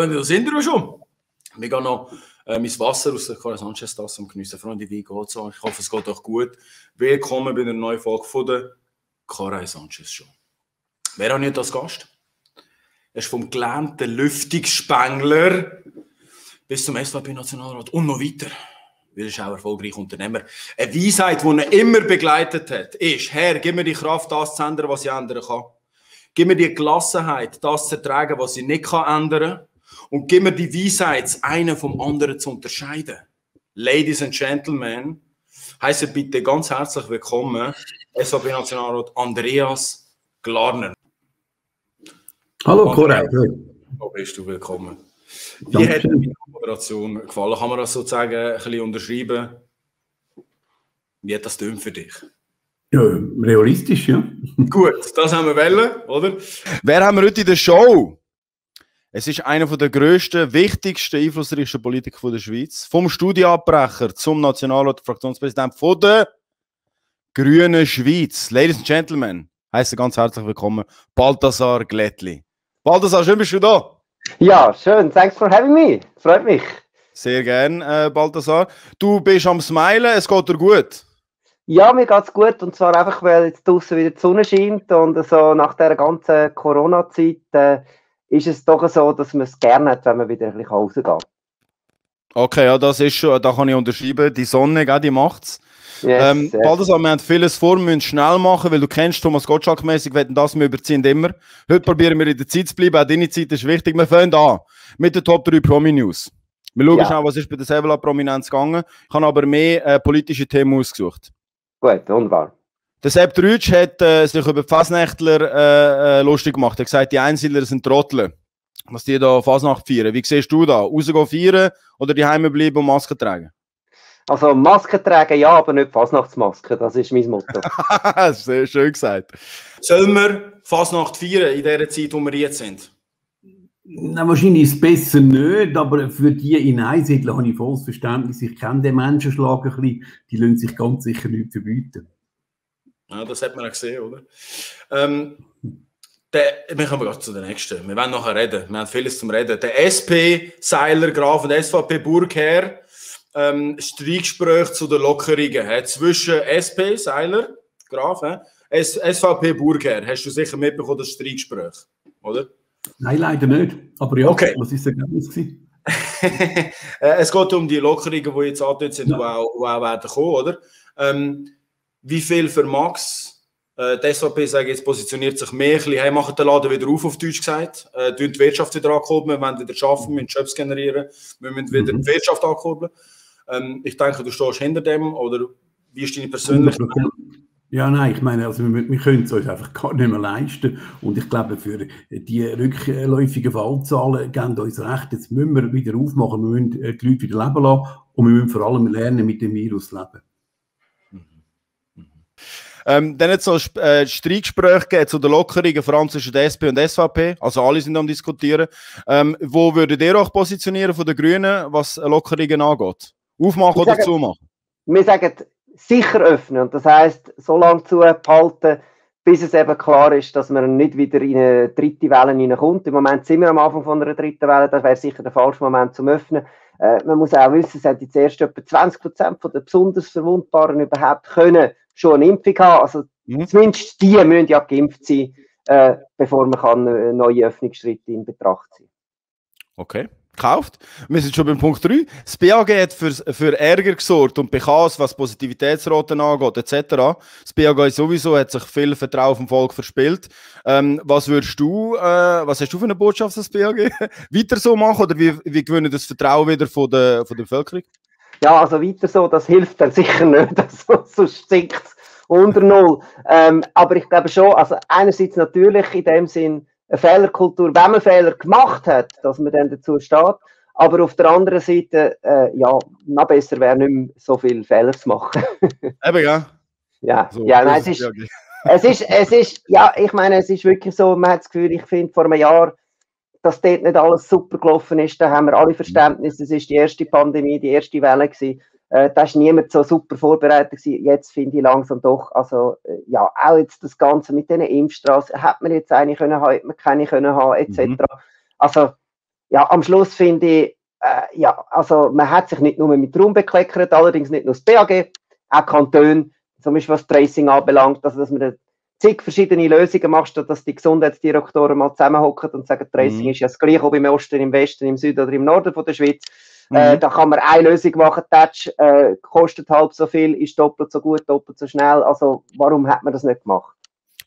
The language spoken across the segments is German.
Freunde, da sind wir schon. Wir gehen noch äh, mein Wasser aus der Cara Sanchez-Tasse geniessen. Freunde, wie geht's euch? Ich hoffe, es geht euch gut. Willkommen bei einer neuen Folge von der Cara Sanchez Show. Wer hat nicht als Gast? Er ist vom gelernten Lüftungsspengler bis zum SVP-Nationalrat und noch weiter. Weil er ist auch erfolgreicher Unternehmer. Eine Weisheit, die er immer begleitet hat, ist, Herr, gib mir die Kraft, das zu ändern, was ich ändern kann. Gib mir die Gelassenheit, das zu ertragen, was ich nicht ändern kann. Und gib mir die Weisheit, eine vom anderen zu unterscheiden. Ladies and Gentlemen, heiße bitte ganz herzlich willkommen, SVP-Nationalrat Andreas Glarner. Hallo, Koray. Wo bist du willkommen? Wie hat dir die Moderation gefallen? Kann man das sozusagen ein bisschen unterschreiben? Wie hat das denn für dich? Ja, realistisch, ja. Gut, das haben wir wollen, oder? Wer haben wir heute in der Show? Es ist einer der grössten, wichtigsten, einflussreichsten Politiker der Schweiz. Vom Studienabbrecher zum Nationalrat Fraktionspräsident von der Grünen Schweiz. Ladies and Gentlemen, heiße ganz herzlich willkommen, Balthasar Glättli. Balthasar, schön bist du da. Ja, schön. Thanks for having me. Freut mich. Sehr gern, äh, Balthasar. Du bist am Smilen, es geht dir gut. Ja, mir geht es gut und zwar einfach, weil jetzt draußen wieder die Sonne scheint und so nach der ganzen Corona-Zeit äh, ist es doch so, dass man es gerne hat, wenn man wieder ein bisschen rausgeht. Okay, ja, das ist schon, da kann ich unterschreiben. Die Sonne, gell, die macht's. Yes, ähm, yes. Balthasar, wir haben vieles vor, wir müssen schnell machen, weil du kennst Thomas Gottschalk-mäßig, werden das, wir überziehen immer. Heute probieren wir in der Zeit zu bleiben, auch deine Zeit ist wichtig. Wir fangen an mit den Top 3 Promi-News. Wir schauen ja. schnell, was ist bei der Sevilla Prominenz gegangen. Ich habe aber mehr äh, politische Themen ausgesucht. Gut, wunderbar. Der Sepp Drütsch hat äh, sich über die Fasnächtler äh, äh, lustig gemacht. Er hat gesagt, die Einsiedler sind Trottel. Was die da Fasnacht feiern. Wie siehst du da? Rausgehen feiern oder die Heime bleiben und Masken tragen? Also Masken tragen ja, aber nicht Fasnachtsmasken. Das ist mein Motto. Sehr schön gesagt. Sollen wir Fasnacht feiern in der Zeit, wo wir jetzt sind? Na, wahrscheinlich ist es besser nicht, aber für die in Einsiedler habe ich volles Verständnis. Ich kenne den Menschenschlag ein bisschen, die lassen sich ganz sicher nicht verbieten. Ja, das hat man auch gesehen, oder? Ähm, der, wir kommen gerade zu den nächsten. Wir wollen nachher reden. Wir haben vieles zum Reden. Der SP Seiler Graf und SVP Burgherr ähm, Streitgespräch zu den Lockerungen he, zwischen SP Seiler Graf, he, SVP Burgherr. Hast du sicher mitbekommen, das Streitgespräch, oder? Nein, leider nicht. Aber ja, okay. was ist das Ergebnis äh, es geht um die Lockerungen, die jetzt angedeutet sind, ja. die, auch, die auch werden kommen, oder? Ähm, wie viel für Max? Äh, die SVP sagt, jetzt positioniert sich mehr, ein bisschen, hey, machen den Laden wieder auf, auf Deutsch gesagt, äh, die Wirtschaft wieder ankurbeln, wir wollen wieder arbeiten, wir müssen Jobs generieren, wir müssen wieder mhm. die Wirtschaft ankurbeln. Ähm, ich denke, du stehst hinter dem, oder wie ist deine persönliche ja, nein, ich meine, also wir, wir können es uns einfach gar nicht mehr leisten. Und ich glaube, für die rückläufigen Fallzahlen geben uns recht. Jetzt müssen wir wieder aufmachen, wir müssen äh, die Leute wieder leben lassen und wir müssen vor allem lernen, mit dem Virus zu leben. Ähm, dann hat es so äh, Streitgespräche zu den Lockerungen, vor allem zwischen der SP und der SVP. Also alle sind am diskutieren. Ähm, wo würdet ihr euch positionieren von den Grünen, was Lockerungen angeht? Aufmachen oder zumachen? Wir sagen sicher öffnen. Und das heisst, so lange zuhalten, bis es eben klar ist, dass man nicht wieder in eine dritte Welle hineinkommt. Im Moment sind wir am Anfang von einer dritten Welle, das wäre sicher der falsche Moment zum Öffnen. Äh, man muss auch wissen, es haben jetzt erst etwa 20 Prozent der besonders Verwundbaren überhaupt können schon eine Impfung haben. Also mhm. zumindest die müssen ja geimpft sein, äh, bevor man kann, äh, neue Öffnungsschritte in Betracht ziehen. Okay gekauft. Wir sind schon beim Punkt 3. Das BAG hat für, für Ärger gesorgt und Chaos, was Positivitätsraten angeht, etc. Das BAG sowieso hat sich viel Vertrauen vom Volk verspielt. Ähm, was würdest du, äh, was hast du für eine Botschaft das BAG? weiter so machen oder wie, wie gewinnen das Vertrauen wieder von der, von der Bevölkerung? Ja, also weiter so, das hilft dann sicher nicht. Also, sonst sinkt es unter Null. Ähm, aber ich glaube schon, also einerseits natürlich in dem Sinn, eine Fehlerkultur, wenn man Fehler gemacht hat, dass man dann dazu steht. Aber auf der anderen Seite, äh, ja, noch besser wäre nicht mehr so viele Fehler zu machen. Eben, ja. Ja, so, ja nein, es ist, es ist, es ist, ja, ich meine, es ist wirklich so, man hat das Gefühl, ich finde, vor einem Jahr, dass dort nicht alles super gelaufen ist, da haben wir alle Verständnis, es ist die erste Pandemie, die erste Welle gewesen. Äh, da ist niemand so super vorbereitet gewesen. Jetzt finde ich langsam doch, also äh, ja, auch jetzt das Ganze mit diesen Impfstraßen, hat man jetzt eine können haben, hat man keine können haben, etc. Mhm. Also ja, am Schluss finde ich, äh, ja, also man hat sich nicht nur mit Raum bekleckert, allerdings nicht nur das BAG, auch Kantone, zum Beispiel was Tracing anbelangt, also dass man zig verschiedene Lösungen macht, dass die Gesundheitsdirektoren mal zusammenhocken und sagen, Tracing mhm. ist ja das gleiche, ob im Osten, im Westen, im Süden oder im Norden von der Schweiz. Äh, mhm. Äh, da kann man eine Lösung machen, Touch äh, kostet halb so viel, ist doppelt so gut, doppelt so schnell. Also warum hat man das nicht gemacht?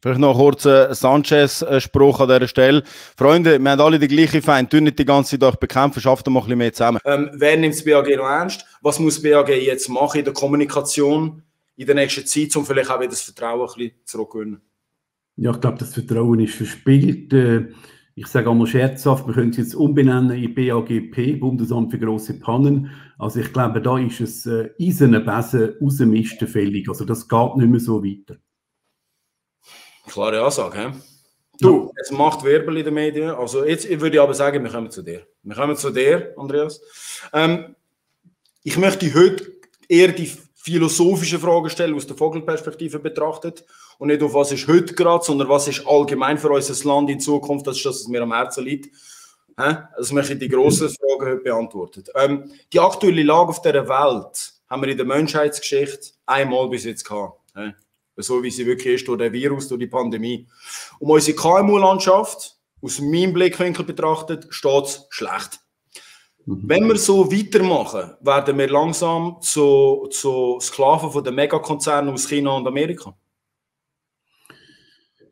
Vielleicht noch kurz ein Sanchez-Spruch an dieser Stelle. Freunde, wir haben alle die gleiche Feind, tun nicht die ganze Zeit bekämpfen, schafft mal ein bisschen mehr zusammen. Ähm, wer nimmt das BAG noch ernst? Was muss das BAG jetzt machen in der Kommunikation in der nächsten Zeit, um vielleicht auch wieder das Vertrauen ein bisschen zurückzugewinnen? Ja, ich glaube, das Vertrauen ist verspielt. Äh, ich sage einmal scherzhaft, wir können es jetzt umbenennen in BAGP, Bundesamt für grosse Pannen. Also ich glaube, da ist es äh, eisernen Besen rausmisten fällig. Also das geht nicht mehr so weiter. Klare Ansage, hä? Du, es macht Wirbel in den Medien. Also jetzt würde ich aber sagen, wir kommen zu dir. Wir kommen zu dir, Andreas. Ähm, ich möchte heute eher die philosophischen Fragen stellen, aus der Vogelperspektive betrachtet. Und nicht auf was ist heute gerade, sondern was ist allgemein für unser Land in Zukunft. Das ist das, was mir am Herzen liegt. Das möchte ich die grossen Fragen heute beantworten. Ähm, die aktuelle Lage auf der Welt haben wir in der Menschheitsgeschichte einmal bis jetzt gehabt so wie sie wirklich ist durch den Virus, durch die Pandemie. Um unsere KMU-Landschaft, aus meinem Blickwinkel betrachtet, steht es schlecht. Mhm. Wenn wir so weitermachen, werden wir langsam zu, zu Sklaven von den Megakonzernen aus China und Amerika.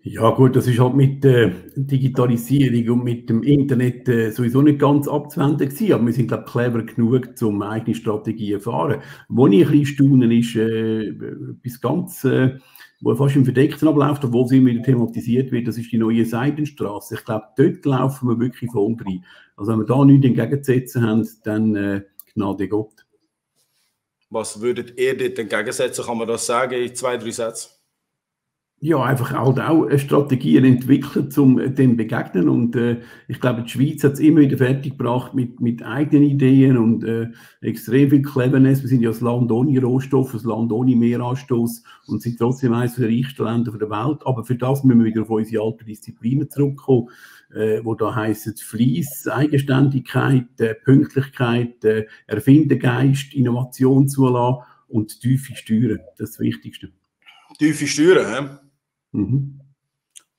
Ja gut, das ist halt mit der Digitalisierung und mit dem Internet äh, sowieso nicht ganz abzuwenden gewesen, aber wir sind glaube clever genug, um eigene Strategien zu fahren. Wo ich ein bisschen staune, ist äh, etwas ganz, äh, wo fast im Verdeckten abläuft, obwohl es immer wieder thematisiert wird, das ist die neue Seidenstraße. Ich glaube, dort laufen wir wirklich voll rein. Also wenn wir da nichts entgegenzusetzen haben, dann äh, Gnade Gott. Was würdet ihr dort entgegensetzen? Kann man das sagen in zwei, drei Sätzen? Ja, einfach halt auch Strategien entwickelt, um dem begegnen. Und äh, ich glaube, die Schweiz hat es immer wieder fertiggebracht mit, mit eigenen Ideen und äh, extrem viel Cleverness. Wir sind ja ein Land ohne Rohstoff, ein Land ohne Mehranstoß und sind trotzdem eines der reichsten Länder der Welt. Aber für das müssen wir wieder auf unsere alten Disziplinen zurückkommen, äh, wo da heißen Fleiss, Eigenständigkeit, äh, Pünktlichkeit, äh, Erfindergeist, Innovation zulassen und tiefe Steuern. Das ist das Wichtigste. Tiefe Steuern, hä? Mhm.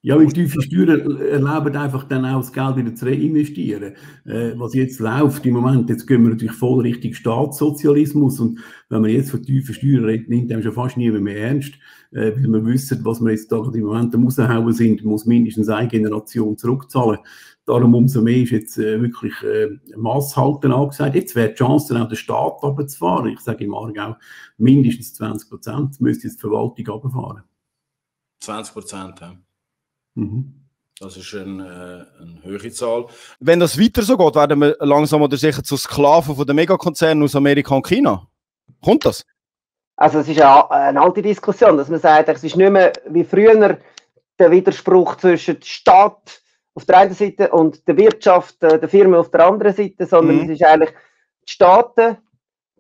Ja, weil tiefe Steuern erlauben einfach dann auch das Geld wieder zu reinvestieren. Äh, was jetzt läuft im Moment, jetzt gehen wir natürlich voll Richtung Staatssozialismus und wenn man jetzt von tiefen Steuern redet, nimmt einem schon fast niemand mehr ernst, äh, weil wir wissen, was wir jetzt da im Moment am raushauen sind, muss mindestens eine Generation zurückzahlen. Darum umso mehr ist jetzt äh, wirklich äh, Masshalten angesagt. Jetzt wäre die Chance, auch den Staat runterzufahren. Ich sage im Aargau, mindestens 20 Prozent müsste jetzt die Verwaltung runterfahren. 20 Prozent. Ja. Mhm. Das ist eine, äh, eine hohe Zahl. Wenn das weiter so geht, werden wir langsam oder sicher zu Sklaven von den Megakonzernen aus Amerika und China. Kommt das? Also es ist eine, eine alte Diskussion, dass man sagt, es ist nicht mehr wie früher der Widerspruch zwischen Staat auf der einen Seite und der Wirtschaft, äh, der Firma auf der anderen Seite, sondern mhm. es ist eigentlich die Staaten,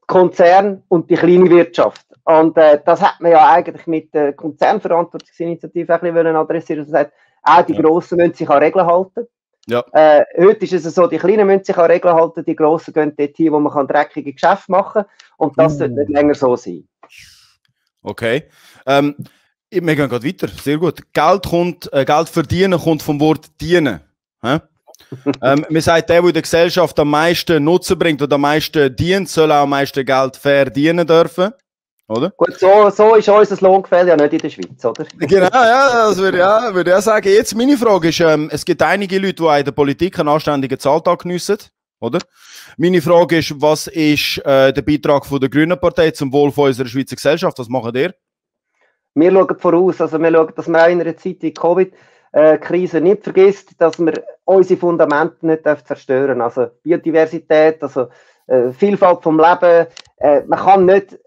Konzern und die kleine Wirtschaft. Und äh, das hat man ja eigentlich mit der Konzernverantwortungsinitiative ein bisschen adressieren. Also sagt, auch die ja. Grossen müssen sich an Regeln halten. Ja. Äh, heute ist es so, die Kleinen müssen sich an Regeln halten, die Grossen gehen dort hin, wo man kann dreckige Geschäfte machen kann. Und das uh. sollte nicht länger so sein. Okay. Ähm, wir gehen gerade weiter. Sehr gut. Geld, kommt, äh, Geld verdienen kommt vom Wort dienen. Hä? Ähm, man sagt, der, der der Gesellschaft am meisten Nutzen bringt oder am meisten dient, soll auch am meisten Geld verdienen dürfen. Oder? Gut, so, so ist unser Lohngefälle ja nicht in der Schweiz, oder? Genau, ja, das würde ich, ja, würde ich sagen. Jetzt meine Frage ist, ähm, es gibt einige Leute, die in der Politik einen anständigen Zahltag geniessen, oder? Meine Frage ist, was ist äh, der Beitrag von der Grünen Partei zum Wohl von unserer Schweizer Gesellschaft? Was machen ihr? Wir schauen voraus, also wir schauen, dass wir in einer Zeit wie Covid-Krise nicht vergisst, dass wir unsere Fundamente nicht zerstören Also Biodiversität, also äh, Vielfalt vom Leben. Äh, man kann nicht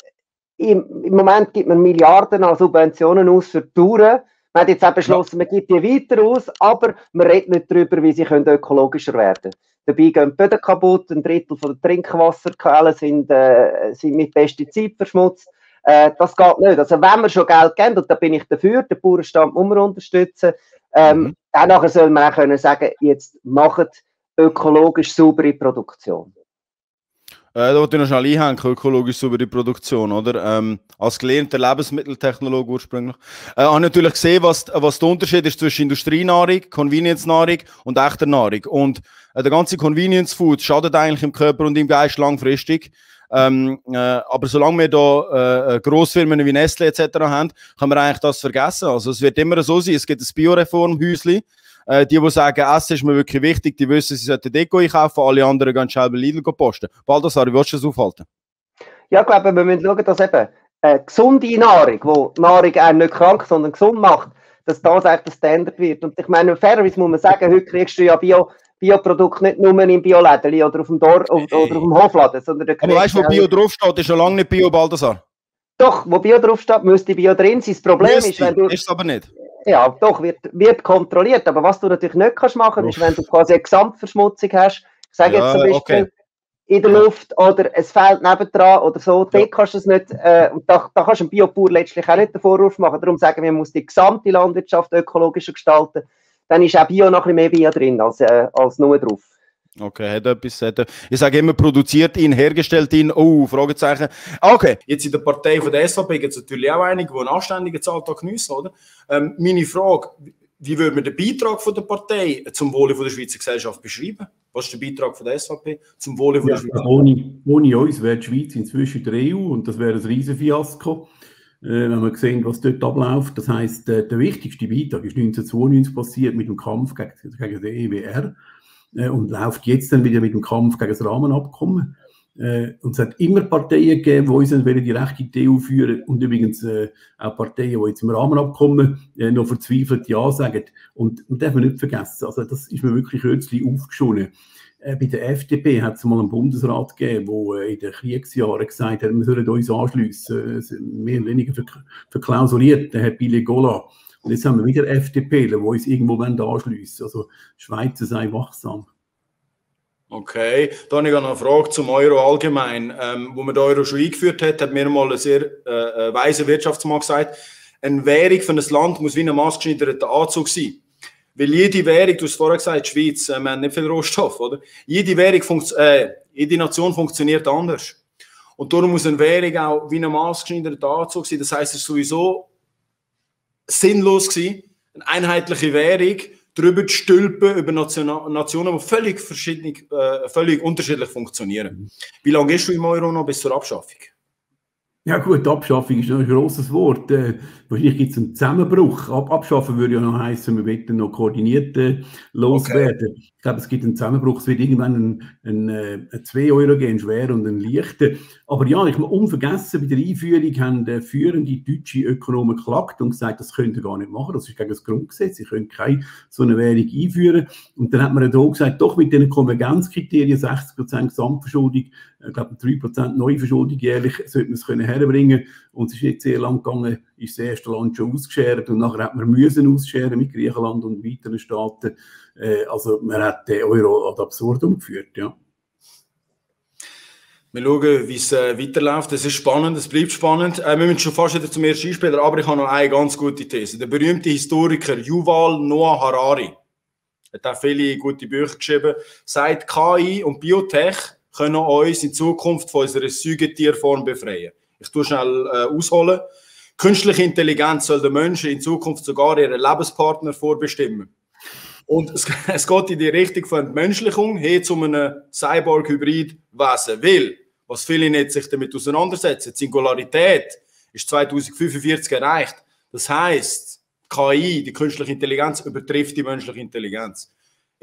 im, im Moment gibt man Milliarden an Subventionen aus für Touren. Man hat jetzt auch beschlossen, man gibt die weiter aus, aber man redet nicht darüber, wie sie können ökologischer werden können. Dabei gehen die Böden kaputt, ein Drittel der Trinkwasserquellen sind, äh, sind mit Pestizid verschmutzt. Äh, das geht nicht. Also wenn wir schon Geld geben, und da bin ich dafür, den Bauernstand muss man unterstützen, ähm, mhm. dann soll man auch können sagen, jetzt macht ökologisch saubere Produktion. Äh, da wollte ich noch schnell einhängen, ökologisch saubere Produktion, oder? Ähm, als gelernter Lebensmitteltechnologe ursprünglich. Äh, habe natürlich gesehen, was, was der Unterschied ist zwischen Industrienahrung, Convenience-Nahrung und echter Nahrung. Und äh, der ganze Convenience-Food schadet eigentlich im Körper und im Geist langfristig. Ähm, äh, aber solange wir da äh, Grossfirmen wie Nestle etc. haben, kann man eigentlich das vergessen. Also es wird immer so sein, es gibt ein Bioreformhäusli, äh, die, die sagen, Essen ist mir wirklich wichtig, die wissen, sie sollten Deko einkaufen, alle anderen gehen selber Lidl posten. Baldassar, wie willst du das aufhalten? Ja, ich glaube, wir müssen schauen, dass eben äh, gesunde Nahrung, die Nahrung einen nicht krank, sondern gesund macht, dass das eigentlich der Standard wird. Und ich meine, fairerweise muss man sagen, heute kriegst du ja Bio, Bioprodukt nicht nur im Bioläden oder auf dem Dorf oder, oder auf dem Hofladen, sondern Aber weißt du, wo Bio draufsteht, ist schon lange nicht Bio, Baldassar. Doch, wo Bio draufsteht, müsste Bio drin sein. Das Problem Müsste, ist, wenn du... Ist es aber nicht. Ja, doch, wird, wird kontrolliert. Aber was du natürlich nicht kannst machen, ist, wenn du quasi eine Gesamtverschmutzung hast, ich sage Ja, jetzt zum Beispiel okay. in der Luft oder es fehlt nebendran oder so, dort kannst du es nicht, äh, und da, da kannst du dem Biobauer letztlich auch nicht den Vorwurf machen. Darum sagen wir, man muss die gesamte Landwirtschaft ökologischer gestalten. Dann ist auch Bio noch ein bisschen mehr Bio drin als, äh, als nur drauf. Okay, hat etwas, hat Ich sage immer, produziert ihn, hergestellt ihn. Oh, Fragezeichen. Okay. Jetzt in der Partei von der SVP gibt es natürlich auch einige, die einen anständigen Zahltag geniessen, oder? Ähm, meine Frage, wie würde man den Beitrag von der Partei zum Wohle von der Schweizer Gesellschaft beschreiben? Was ist der Beitrag von der SVP zum Wohle von Ja, der Schweizer ohne, ohne uns wäre die Schweiz inzwischen der EU und das wäre ein riesen Fiasko, wenn wir sehen, was dort abläuft. Das heisst, äh, der wichtigste Beitrag ist 1992 passiert mit dem Kampf gegen, gegen den EWR äh, und läuft jetzt dann wieder mit dem Kampf gegen das Rahmenabkommen. Äh, und es hat immer Parteien gegeben, die uns die rechte EU führen und übrigens äh, auch Parteien, die jetzt im Rahmenabkommen äh, noch verzweifelt Ja sagen. Und, und darf man nicht vergessen, also das ist mir wirklich kürzlich aufgeschonen. Äh, bei der FDP hat es mal einen Bundesrat gegeben, der äh, in den Kriegsjahren gesagt hat, wir sollen uns anschliessen, äh, mehr oder weniger verk- verklausuliert, der Herr Billy Gola. Und jetzt haben wir wieder FDP, die uns irgendwo wollen anschliessen Also Schweizer sei wachsam. Okay, da habe ich noch eine Frage zum Euro allgemein. Ähm, wo man den Euro schon eingeführt hat, hat mir mal ein sehr äh, weiser Wirtschaftsmann gesagt, eine Währung für ein Land muss wie ein maßgeschneiderter Anzug sein. Weil jede Währung, du hast vorher gesagt, die Schweiz, äh, wir haben nicht viel Rohstoff, oder? Jede Währung, äh, jede Nation funktioniert anders. Und darum muss eine Währung auch wie ein maßgeschneiderter Anzug sein. Das heißt, es ist sowieso sinnlos gewesen, eine einheitliche Währung drüber zu stülpen über Nationa Nationen, die völlig, verschiedene, äh, völlig unterschiedlich funktionieren. Wie lange ist du im Euro noch bis zur Abschaffung? Ja gut, Abschaffung ist noch ein grosses Wort. Äh, wahrscheinlich gibt es einen Zusammenbruch. Ab, abschaffen würde ja noch heißen, wir wollen noch koordiniert äh, loswerden. Ich glaube, es gibt einen Zusammenbruch. Es wird irgendwann einen, einen, äh, einen 2 Euro geben, einen schweren und einen leichten. Aber ja, ich muss unvergessen, bei der Einführung haben äh, führende deutsche Ökonomen geklagt und gesagt, das könnt ihr gar nicht machen. Das ist gegen das Grundgesetz. Sie können keine so eine Währung einführen. Und dann hat man ja auch gesagt, doch mit den Konvergenzkriterien, 60% Gesamtverschuldung, glaube, 3% Neuverschuldung jährlich sollte man es können herbringen. Und es ist jetzt sehr lang gegangen, ist das erste Land schon ausgeschert und nachher hat man müssen ausscheren mit Griechenland und weiteren Staaten. Äh, also man hat den Euro ad absurdum geführt, ja. Wir schauen, wie es äh, weiterläuft. Es ist spannend, es bleibt spannend. Äh, wir müssen schon fast wieder zum ersten Einspieler, aber ich habe noch eine ganz gute These. Der berühmte Historiker Yuval Noah Harari hat auch viele gute Bücher geschrieben, sagt, KI und Biotech können uns in Zukunft von unserer Säugetierform befreien. Ich tue schnell äh, ausholen. Künstliche Intelligenz soll den Menschen in Zukunft sogar ihren Lebenspartner vorbestimmen. Und es, es geht in die Richtung von Entmenschlichung hin zu einem Cyborg-Hybrid-Wesen. Weil, was viele nicht sich damit auseinandersetzen, die Singularität ist 2045 erreicht. Das heißt, KI, die künstliche Intelligenz, übertrifft die menschliche Intelligenz.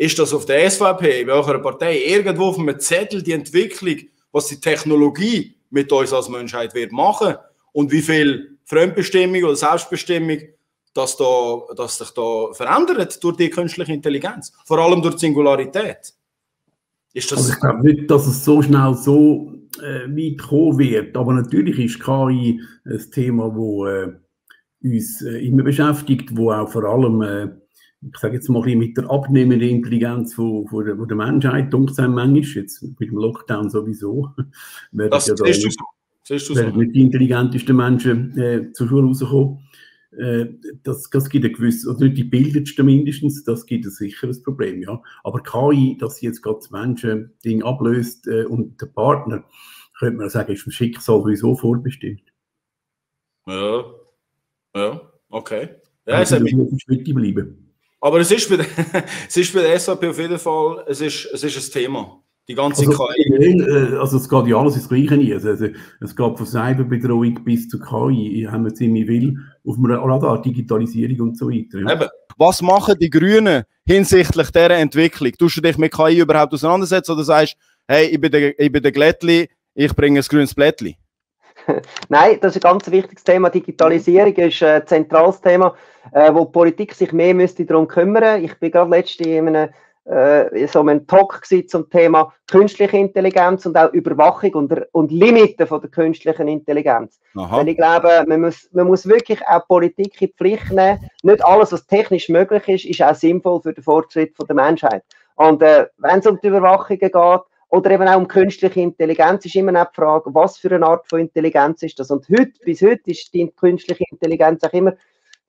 Ist das auf der SVP, in welcher Partei, irgendwo auf einem Zettel die Entwicklung, was die Technologie mit uns als Menschheit wird machen und wie viel Fremdbestimmung oder Selbstbestimmung dass, da, dass sich da verändert durch die künstliche Intelligenz, vor allem durch die Singularität. Ist das Also ich glaube nicht, dass es so schnell so äh, weit kommen wird. Aber natürlich ist KI ein Thema, das äh, uns äh, immer beschäftigt, wo auch vor allem, äh, ich sage jetzt mal, ein mit der abnehmenden Intelligenz von, von, der, von der Menschheit manchmal ist, jetzt mit dem Lockdown sowieso, werden das ja da siehst nicht- so. Siehst so. nicht die intelligentesten Menschen äh, zur Schule rauskommen. äh, das, das gibt ein gewisses, also nicht die bildetsten mindestens, das gibt ein sicheres Problem, ja. Aber KI, dass sie jetzt gerade das Menschen-Ding ablöst äh, und der Partner, könnte man sagen, ist vom Schicksal sowieso vorbestimmt. Ja, ja, okay. Ja, also, es muss bleiben. Aber es ist, bei der, es ist bei der SAP auf jeden Fall, es ist, es ist ein Thema. Die ganze also, KI. Äh, also es geht ja alles ins Gleiche nie. Also, also, es geht von Cyberbedrohung bis zu KI. Haben wir ziemlich viel auf dem Radar, Digitalisierung und so weiter. Ja. Eben. Was machen die Grünen hinsichtlich dieser Entwicklung? Tust du dich mit KI überhaupt auseinandersetzen oder sagst, hey, ich bin der, ich bin der Glättli, ich bringe ein grünes Blättli? Nein, das ist ein ganz wichtiges Thema. Digitalisierung ist ein zentrales Thema, äh, wo die Politik sich mehr müsste darum kümmern. Ich bin gerade letztens in einem äh, so einem Talk zum Thema künstliche Intelligenz und auch Überwachung und, und Limiten von der künstlichen Intelligenz. Aha. Weil ich glaube, man muss, man muss wirklich auch Politik in die Pflicht nehmen. Nicht alles, was technisch möglich ist, ist auch sinnvoll für den Fortschritt von der Menschheit. Und äh, wenn es um die Überwachungen geht, oder eben auch um künstliche Intelligenz ist immer noch die Frage, was für eine Art von Intelligenz ist das? Und heute, bis heute ist die künstliche Intelligenz auch immer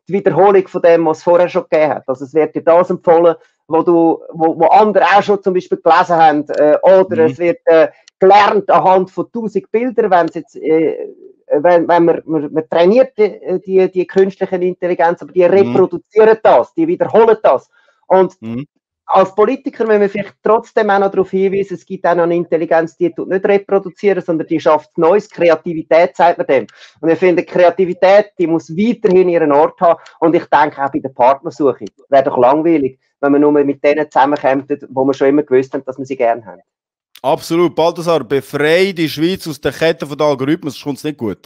die Wiederholung von dem, was es vorher schon gegeben hat. Also es wird dir das empfohlen, wo, du, wo, wo andere auch schon zum Beispiel gelesen haben, äh, oder mhm. es wird äh, gelernt anhand von tausend Bildern, wenn es jetzt äh, wenn, wenn man, man, man trainiert die, die, die künstliche Intelligenz, aber die mhm. reproduzieren das, die wiederholen das. Und mhm als Politiker müssen wir vielleicht trotzdem auch noch darauf hinweisen, es gibt auch noch eine Intelligenz, die tut nicht reproduzieren, sondern die schafft Neues. Kreativität sagt man dem. Und ich finde, Kreativität, die muss weiterhin ihren Ort haben. Und ich denke auch bei der Partnersuche. Wäre doch langweilig, wenn man nur mit denen zusammenkommt, wo wir schon immer gewusst haben, dass wir sie gerne haben. Absolut. Balthasar, befreie die Schweiz aus der Kette von den Algorithmen, sonst kommt es nicht gut.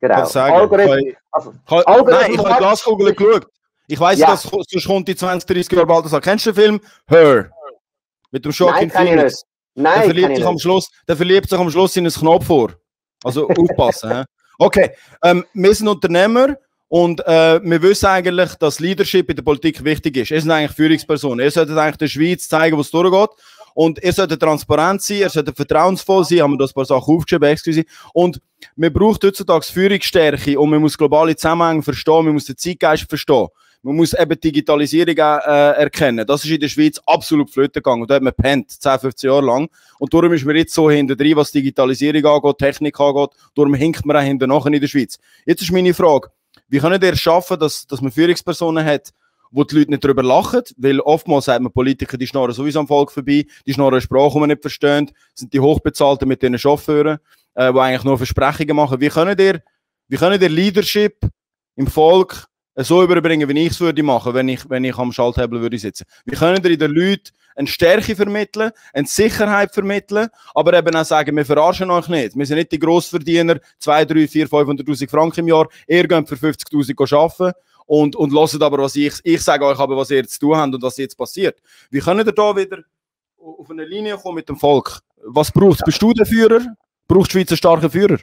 Genau. Algorithmen. Also, Algorithmen. Nein, ich habe Glaskugel geschaut. Ich weiß, ja. dass sonst kommt die 20, 30 Jahre bald. Kennst du den Film Her? Mit dem Joaquin Phoenix. Nein, der verliebt, sich am Schluss, der verliebt sich am Schluss in ein Knopf vor. Also aufpassen. okay, ähm, wir sind Unternehmer und äh, wir wissen eigentlich, dass Leadership in der Politik wichtig ist. Ihr seid eigentlich Führungspersonen. Ihr solltet eigentlich der Schweiz zeigen, wo es durchgeht. Und ihr solltet transparent sein, ihr solltet vertrauensvoll sein, haben wir das ein paar Sachen aufgeschrieben, excuse. Und man braucht heutzutage Führungsstärke und man muss globale Zusammenhänge verstehen, man muss den Zeitgeist verstehen. Man muss eben Digitalisierung äh, erkennen. Das ist in der Schweiz absolut flöten gegangen. Und da hat man pennt, 10, 15 Jahre lang. Und darum ist man jetzt so hinter drin, was Digitalisierung angeht, Technik angeht. Darum hinkt man auch hinter nachher in der Schweiz. Jetzt ist meine Frage, wie können ihr es schaffen, dass, dass man Führungspersonen hat, wo die Leute nicht darüber lachen, weil oftmals sagt man, Politiker, die schnorren sowieso am Volk vorbei, die schnorren eine Sprache, die man nicht versteht, sind die Hochbezahlten mit den Chauffeuren, äh, die eigentlich nur Versprechungen machen. Wie können ihr, wie können ihr Leadership im Volk so überbringen, wie ich es würde machen, wenn ich, wenn ich am Schalthebel würde sitzen. Wir können in den Leuten eine Stärke vermitteln, eine Sicherheit vermitteln, aber eben auch sagen, wir verarschen euch nicht. Wir sind nicht die Grossverdiener, 2, 3, 4, 500'000 Franken im Jahr. Ihr geht für 50'000 arbeiten und, und hört aber, was ich, ich sage euch aber, was ihr jetzt zu tun habt und was jetzt passiert. Wie können ihr da wieder auf eine Linie kommen mit dem Volk? Was braucht es? Bist du der Führer? Braucht die Schweiz einen starken Führer?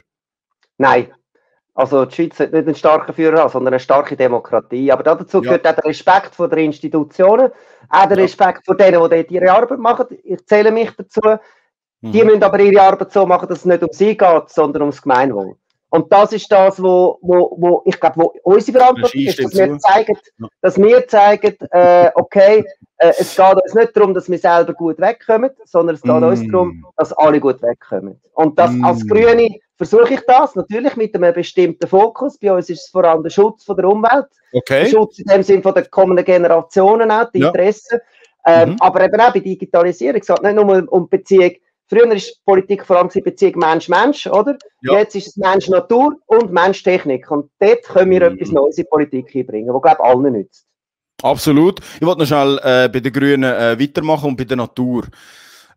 Nein, also die Schweiz hat nicht einen starken Führer, sondern eine starke Demokratie. Aber dazu gehört ja. auch der Respekt vor den Institutionen, auch der ja. Respekt vor denen, die dort ihre Arbeit machen. Ich zähle mich dazu. Mhm. Die müssen aber ihre Arbeit so machen, dass es nicht um sie geht, sondern ums Gemeinwohl. Und das ist das, wo, wo, wo ich glaube, wo unsere Verantwortung ist, dass wir zeigen, dass wir zeigen, äh, okay, äh, es geht uns nicht darum, dass wir selber gut wegkommen, sondern es geht mm. uns darum, dass alle gut wegkommen. Und das mm. als Grüne versuche ich das natürlich mit einem bestimmten Fokus. Bei uns ist es vor allem der Schutz von der Umwelt, okay. der Schutz in dem Sinn von den kommenden Generationen auch, die ja. Interessen. Ähm, mhm. Aber eben auch bei Digitalisierung, es geht nicht nur um Beziehung Früher ist Politik vor allem Beziehung Mensch-Mensch, oder? Ja. Jetzt ist es Mensch-Natur und Mensch-Technik. Und dort können wir mhm. etwas Neues in die Politik einbringen, was, glaube ich, allen nützt. Absolut. Ich wollte noch schnell äh, bei den Grünen äh, weitermachen und bei der Natur.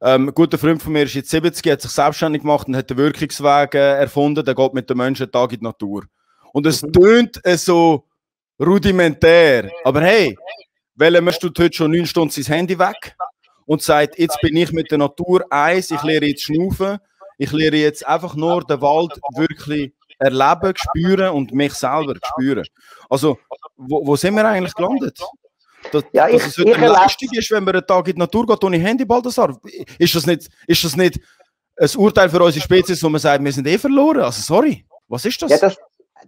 Ähm, ein guter Freund von mir ist jetzt 70, hat sich selbstständig gemacht und hat den Wirkungsweg äh, erfunden. Der geht mit den Menschen Tag in die Natur. Und es mhm. tönt äh, so rudimentär. Aber hey, welcher Mensch tut heute schon neun Stunden sein Handy weg? und sagt, jetzt bin ich mit der Natur eins, ich lehre jetzt schnaufen, ich lehre jetzt einfach nur den Wald wirklich erleben, spüren und mich selber spüren. Also, wo, wo sind wir eigentlich gelandet? Dass, ja, ich, dass es heute Leistung ist, wenn man einen Tag in die Natur geht ohne Handy, Baldassar. Ist das nicht, ist das nicht ein Urteil für unsere Spezies, wo man sagt, wir sind eh verloren? Also, sorry, was ist das? Ja, das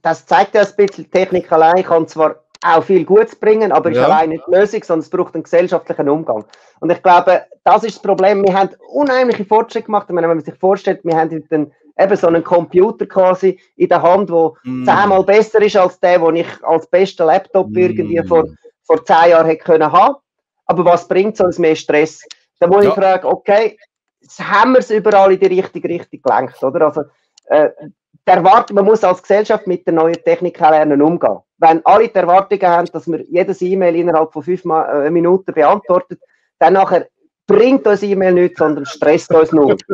das zeigt ja ein bisschen, Technik allein kann zwar auch viel Gutes bringen, aber ist Ja. allein nicht die Lösung, sondern es braucht einen gesellschaftlichen Umgang. Und ich glaube, das ist das Problem. Wir haben unheimliche Fortschritte gemacht. Ich meine, wenn man sich vorstellt, wir haben einen, eben so einen Computer quasi in der Hand, der Mm. zehnmal besser ist als der, den ich als besten Laptop Mm. irgendwie vor, vor zehn Jahren hätte können haben. Aber was bringt uns mehr Stress? Da muss Ja. ich fragen, okay, jetzt haben wir es überall in die richtige Richtung gelenkt, oder? Also, äh, die Erwartung, man muss als Gesellschaft mit der neuen Technik lernen umgehen. Wenn alle die Erwartungen haben, dass wir jedes E-Mail innerhalb von fünf Ma äh, Minuten beantwortet, dann nachher bringt uns E-Mail nichts, sondern stresst uns nur.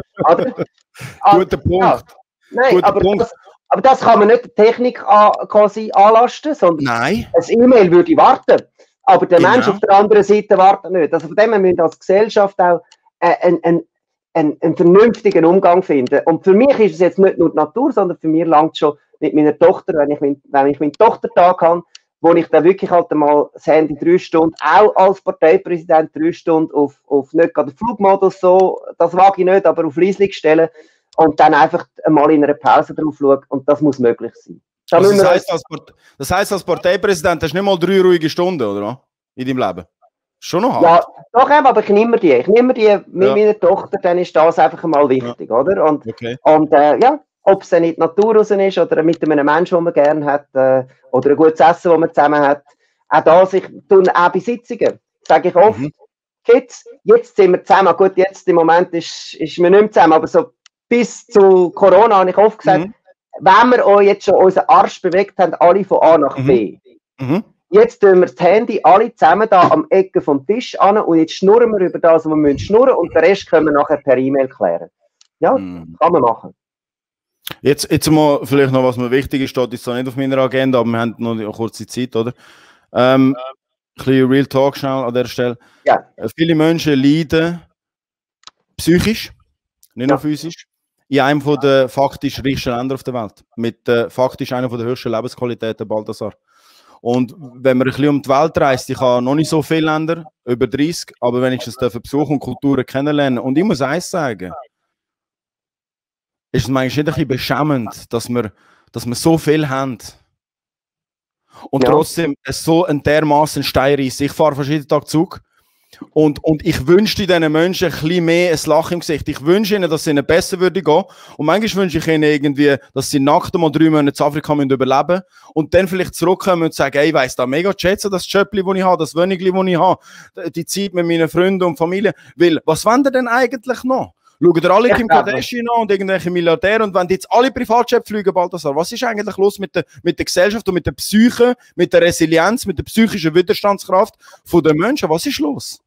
Ah, Guter Punkt. ja. Nein, Guter aber Punkt. das, aber das kann man nicht der Technik an, quasi anlasten, sondern Nein. ein E-Mail würde warten. Aber der Genau. Mensch auf der anderen Seite wartet nicht. Also von dem her müssen wir als Gesellschaft auch äh, einen, einen, einen, einen vernünftigen Umgang finden. Und für mich ist es jetzt nicht nur die Natur, sondern für mich langt schon mit meiner Tochter, wenn ich, mein, wenn ich meinen Tochtertag habe, wo ich dann wirklich halt einmal das Handy drei Stunden, auch als Parteipräsident drei Stunden auf, auf nicht gerade den Flugmodus so, das wage ich nicht, aber auf Leislich stellen und dann einfach einmal in einer Pause drauf schauen und das muss möglich sein. Da Also das, heißt, als das heißt, als Parteipräsident hast du nicht mal drei ruhige Stunden, oder? In deinem Leben. Schon noch hart. Ja, doch eben, aber ich nehme die. Ich nehme die mit Ja. meiner Tochter, dann ist das einfach mal wichtig, oder? Und, Okay. und äh, ja, ob es dann in die Natur raus ist oder mit einem Menschen, den man gerne hat, äh, oder ein gutes Essen, das man zusammen hat. Auch das, ich tue auch bei Sitzungen, sage ich oft, Mhm. Kids, jetzt sind wir zusammen. Gut, jetzt im Moment ist, ist wir nicht mehr zusammen, aber so bis zu Corona habe ich oft gesagt, Mhm. wenn wir euch jetzt schon unseren Arsch bewegt haben, alle von A nach Mhm. B. Mhm. Jetzt tun wir das Handy alle zusammen da am Ecke vom Tisch an und jetzt schnurren wir über das, was wir müssen schnurren und den Rest können wir nachher per E-Mail klären. Ja, Mhm. kann man machen. Jetzt, jetzt mal vielleicht noch, was mir wichtig ist, steht jetzt zwar nicht auf meiner Agenda, aber wir haben noch eine kurze Zeit, oder? Ähm, ein bisschen Real Talk schnell an der Stelle. Ja. Äh, Viele Menschen leiden psychisch, nicht nur Ja. physisch, in einem von der faktisch reichsten Länder auf der Welt. Mit äh, faktisch einer von der höchsten Lebensqualitäten, Balthasar. Und wenn man ein bisschen um die Welt reist, ich habe noch nicht so viele Länder, über 30, aber wenigstens dürfen besuchen und Kulturen kennenlernen. Und ich muss eins sagen, ist es manchmal ein bisschen beschämend, dass wir, dass wir so viel haben. Und Ja. trotzdem es so ein dermaßen Stein reissen. Ich fahre verschiedene Tage Zug und, und ich wünschte diesen Menschen ein bisschen mehr ein Lachen im Gesicht. Ich wünsche ihnen, dass es ihnen besser würde gehen. Und manchmal wünsche ich ihnen irgendwie, dass sie nackt mal drei Monate in Afrika müssen überleben und dann vielleicht zurückkommen und sagen, ey, ich weiss da mega zu schätzen, das Schöppli, das ich habe, das Wönigli, das ich habe, die Zeit mit meinen Freunden und Familie. Weil, was wollen denn eigentlich noch? Schaut ihr alle Kim Kardashian an und irgendwelche Milliardäre und wenn die jetzt alle Privatjet fliegen, Balthasar, was ist eigentlich los mit der, mit der Gesellschaft und mit der Psyche, mit der Resilienz, mit der psychischen Widerstandskraft von den Menschen? Was ist los?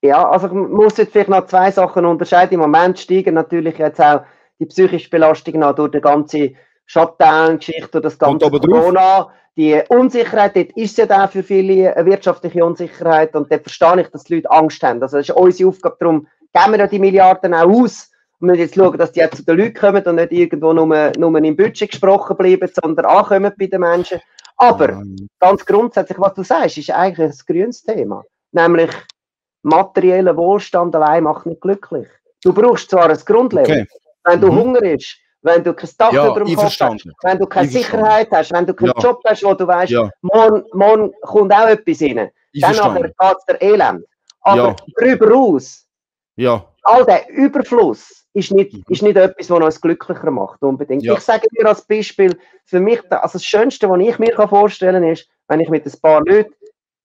Ja, also ich muss jetzt vielleicht noch zwei Sachen unterscheiden. Im Moment steigen natürlich jetzt auch die psychische Belastung noch durch die ganze Shutdown-Geschichte, durch das ganze drauf. Corona. Die Unsicherheit, dort ist ja da für viele eine wirtschaftliche Unsicherheit und dort verstehe ich, dass die Leute Angst haben. Also das ist unsere Aufgabe, darum geben wir ja die Milliarden auch aus. Wir müssen jetzt schauen, dass die auch zu den Leuten kommen und nicht irgendwo nur, nur im Budget gesprochen bleiben, sondern ankommen bei den Menschen. Aber ganz grundsätzlich, was du sagst, ist eigentlich ein grünes Thema. Nämlich, materieller Wohlstand allein macht nicht glücklich. Du brauchst zwar ein Grundlevel, Okay. wenn du Mhm. Hunger hast, wenn du kein Dach Ja, über dem Kopf hast, wenn du keine. Sicherheit hast, wenn du keinen Ja. Job hast, wo du weißt, Ja. morgen, morgen kommt auch etwas rein. Dann geht es dir elend. Aber darüber raus, Ja. all der Überfluss ist nicht, ist nicht etwas, was uns glücklicher macht, unbedingt. Ja. Ich sage dir als Beispiel, für mich, also das Schönste, was ich mir vorstellen kann, ist, wenn ich mit ein paar Leuten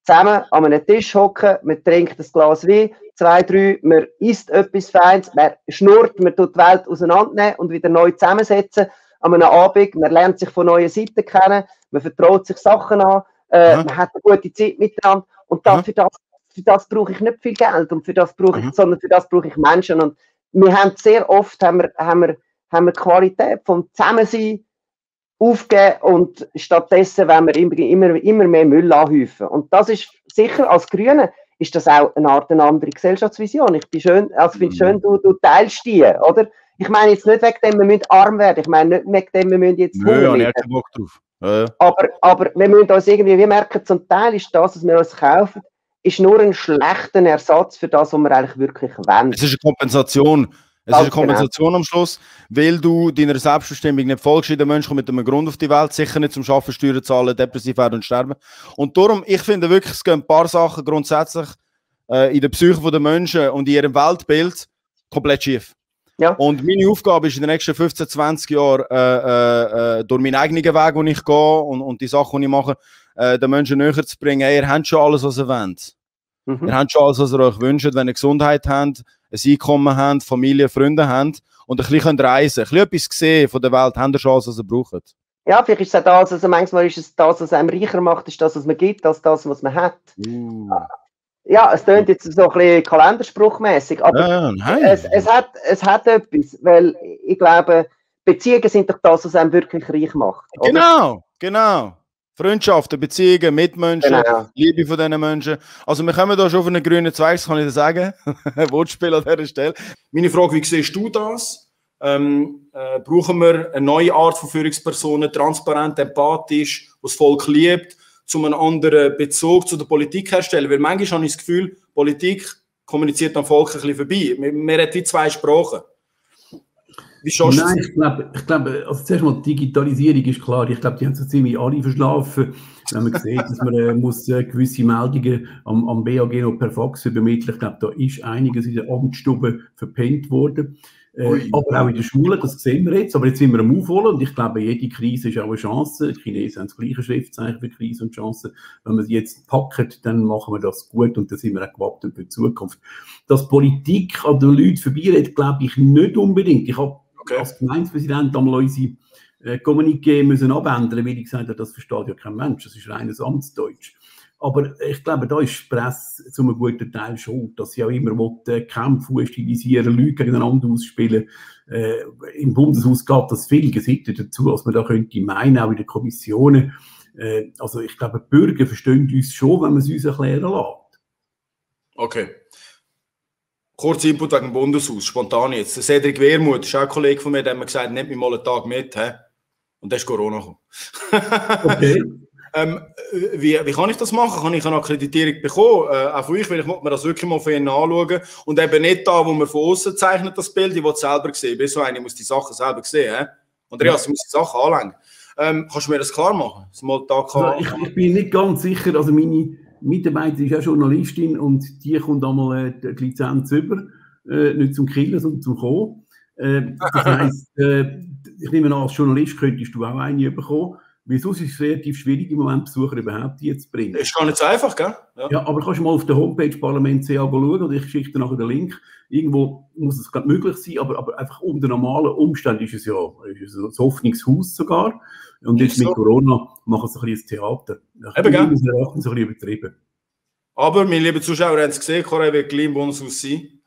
zusammen an einem Tisch hocke, man trinkt ein Glas Wein, zwei, drei, man isst etwas Feins, man schnurrt, man tut die Welt auseinandernehmen und wieder neu zusammensetzen an einem Abend, man lernt sich von neuen Seiten kennen, man vertraut sich Sachen an, äh, man hat eine gute Zeit miteinander und Aha. das, für das, brauche ich nicht viel Geld und für das brauche ich, Mhm. sondern für das brauche ich Menschen und wir haben sehr oft haben wir, haben wir, haben wir die Qualität vom Zusammensein aufgeben und stattdessen wollen wir immer, immer, immer mehr Müll anhäufen. Und das ist sicher als Grüne ist das auch eine Art eine andere Gesellschaftsvision. Ich bin schön, also finde Mhm. schön, du, du teilst die, oder? Ich meine jetzt nicht wegen dem, wir müssen arm werden. Ich meine nicht wegen dem, wir müssen jetzt Nö, habe ich keinen Bock drauf. Aber, aber wir müssen uns irgendwie, wir merken, zum Teil ist das, was wir uns kaufen, ist nur ein schlechter Ersatz für das, was wir eigentlich wirklich wollen. es ist eine Kompensation Es ist eine genau. Kompensation genau. am Schluss, weil du deiner Selbstbestimmung nicht folgst. Jeder Mensch kommt mit einem Grund auf die Welt, sicher nicht zum Schaffen, Steuern zahlen, depressiv werden und sterben. Und darum, ich finde wirklich, es gehen ein paar Sachen grundsätzlich äh, in der Psyche der Menschen und in ihrem Weltbild komplett schief. Ja. Und meine Aufgabe ist in den nächsten 15, 20 Jahren, äh, äh, äh, durch meinen eigenen Weg, den ich gehe und, und die Sachen, die ich mache, äh, den Menschen näher zu bringen, hey, ihr habt schon alles, was ihr wollt. Mhm. Ihr habt schon alles, was ihr euch wünscht, wenn ihr Gesundheit habt, ein Einkommen habt, Familie, Freunde habt und ein bisschen reisen könnt. Ein bisschen etwas sehen von der Welt, habt ihr schon alles, was ihr braucht. Ja, vielleicht ist es auch das, also manchmal ist es das, was einem reicher macht, ist das, was man gibt, als das, was man hat. Uh. Ja, es klingt jetzt so ein bisschen kalenderspruchmäßig, aber ja, es, es, hat, es hat etwas, weil ich glaube, Beziehungen sind doch das, was einem wirklich reich macht. Oder? Genau, genau. Freundschaften, Beziehungen, Mitmenschen, genau. Liebe von diesen Menschen. Also wir kommen da schon auf einen grünen Zweig, das kann ich dir sagen. Wortspiel an dieser Stelle. Meine Frage, wie siehst du das? Ähm, äh, brauchen wir eine neue Art von Führungspersonen, transparent, empathisch, die das Volk liebt, um einen anderen Bezug zu der Politik herstellen? Weil manchmal habe ich das Gefühl, Politik kommuniziert am Volk ein bisschen vorbei. Wir, wir reden wie zwei Sprachen. Wie schaust Nein, ich glaube, ich glaube, also zuerst mal Digitalisierung ist klar. Ich glaube, die haben so ziemlich alle verschlafen. Wenn man sieht, dass man äh, muss äh, gewisse Meldungen am, am BAG noch per Fax übermitteln. Ich glaube, da ist einiges in der Amtsstube verpennt worden. Äh, aber auch in der Schule, das sehen wir jetzt. Aber jetzt sind wir am Aufholen und ich glaube, jede Krise ist auch eine Chance. Die Chinesen haben das gleiche Schriftzeichen für Krise und Chance. Wenn wir sie jetzt packen, dann machen wir das gut und dann sind wir auch gewappnet für die Zukunft. Dass Politik an den Leuten vorbeiredet, glaube ich nicht unbedingt. Ich habe okay. als Gemeindepräsident einmal unsere äh, Kommuniqué müssen abändern, weil ich gesagt habe, das versteht ja kein Mensch, das ist reines Amtsdeutsch. Aber ich glaube, da ist die Presse zu einem guten Teil schuld, dass sie auch immer will, äh, Kämpfe stilisieren, Leute gegeneinander ausspielen. Äh, Im Bundeshaus gab das viele Gesichter dazu, als man da könnte meinen, auch in den Kommissionen. Äh, also ich glaube, die Bürger verstehen uns schon, wenn man es uns erklären lässt. Okay. Kurzer Input wegen dem Bundeshaus, spontan jetzt. Cedric Wehrmuth ist auch ein Kollege von mir, der hat mir gesagt, nehmt mich mal einen Tag mit. He? Und dann ist Corona gekommen. okay. ähm, wie, wie kann ich das machen? Kann ich eine Akkreditierung bekommen? Äh, auch von euch, weil ich mir das wirklich mal von ihnen anschauen. Und eben nicht da, wo man von außen zeichnet, das Bild, ich will es selber sehen. Ich bin so einer, ich muss die Sachen selber sehen. He? Andreas, ja. du musst die Sachen anlängen. Ähm, kannst du mir das klar machen? Das mal da kann, also ich, ich, bin nicht ganz sicher, also meine Mitarbeiterin ist auch Journalistin und die kommt einmal äh, die Lizenz über, äh, nicht zum Killen, sondern zum Kommen. Äh, das heisst, äh, ich nehme an, als Journalist könntest du auch eine bekommen. Weil sonst ist es relativ schwierig, im Moment Besucher überhaupt hier zu bringen. Ist gar nicht so einfach, gell? Ja, ja aber kannst du mal auf der Homepage parlament.ch schauen oder ich schicke dir nachher den Link. Irgendwo muss es gerade möglich sein, aber, aber einfach unter normalen Umständen ist es ja ist es ein Hoffnungshaus sogar. Und jetzt so. mit Corona machen sie ein bisschen Theater. Eben, gell? Das ist ein bisschen übertrieben. Aber, meine lieben Zuschauer haben es gesehen, Korea wird gleich im Bundeshaus sein.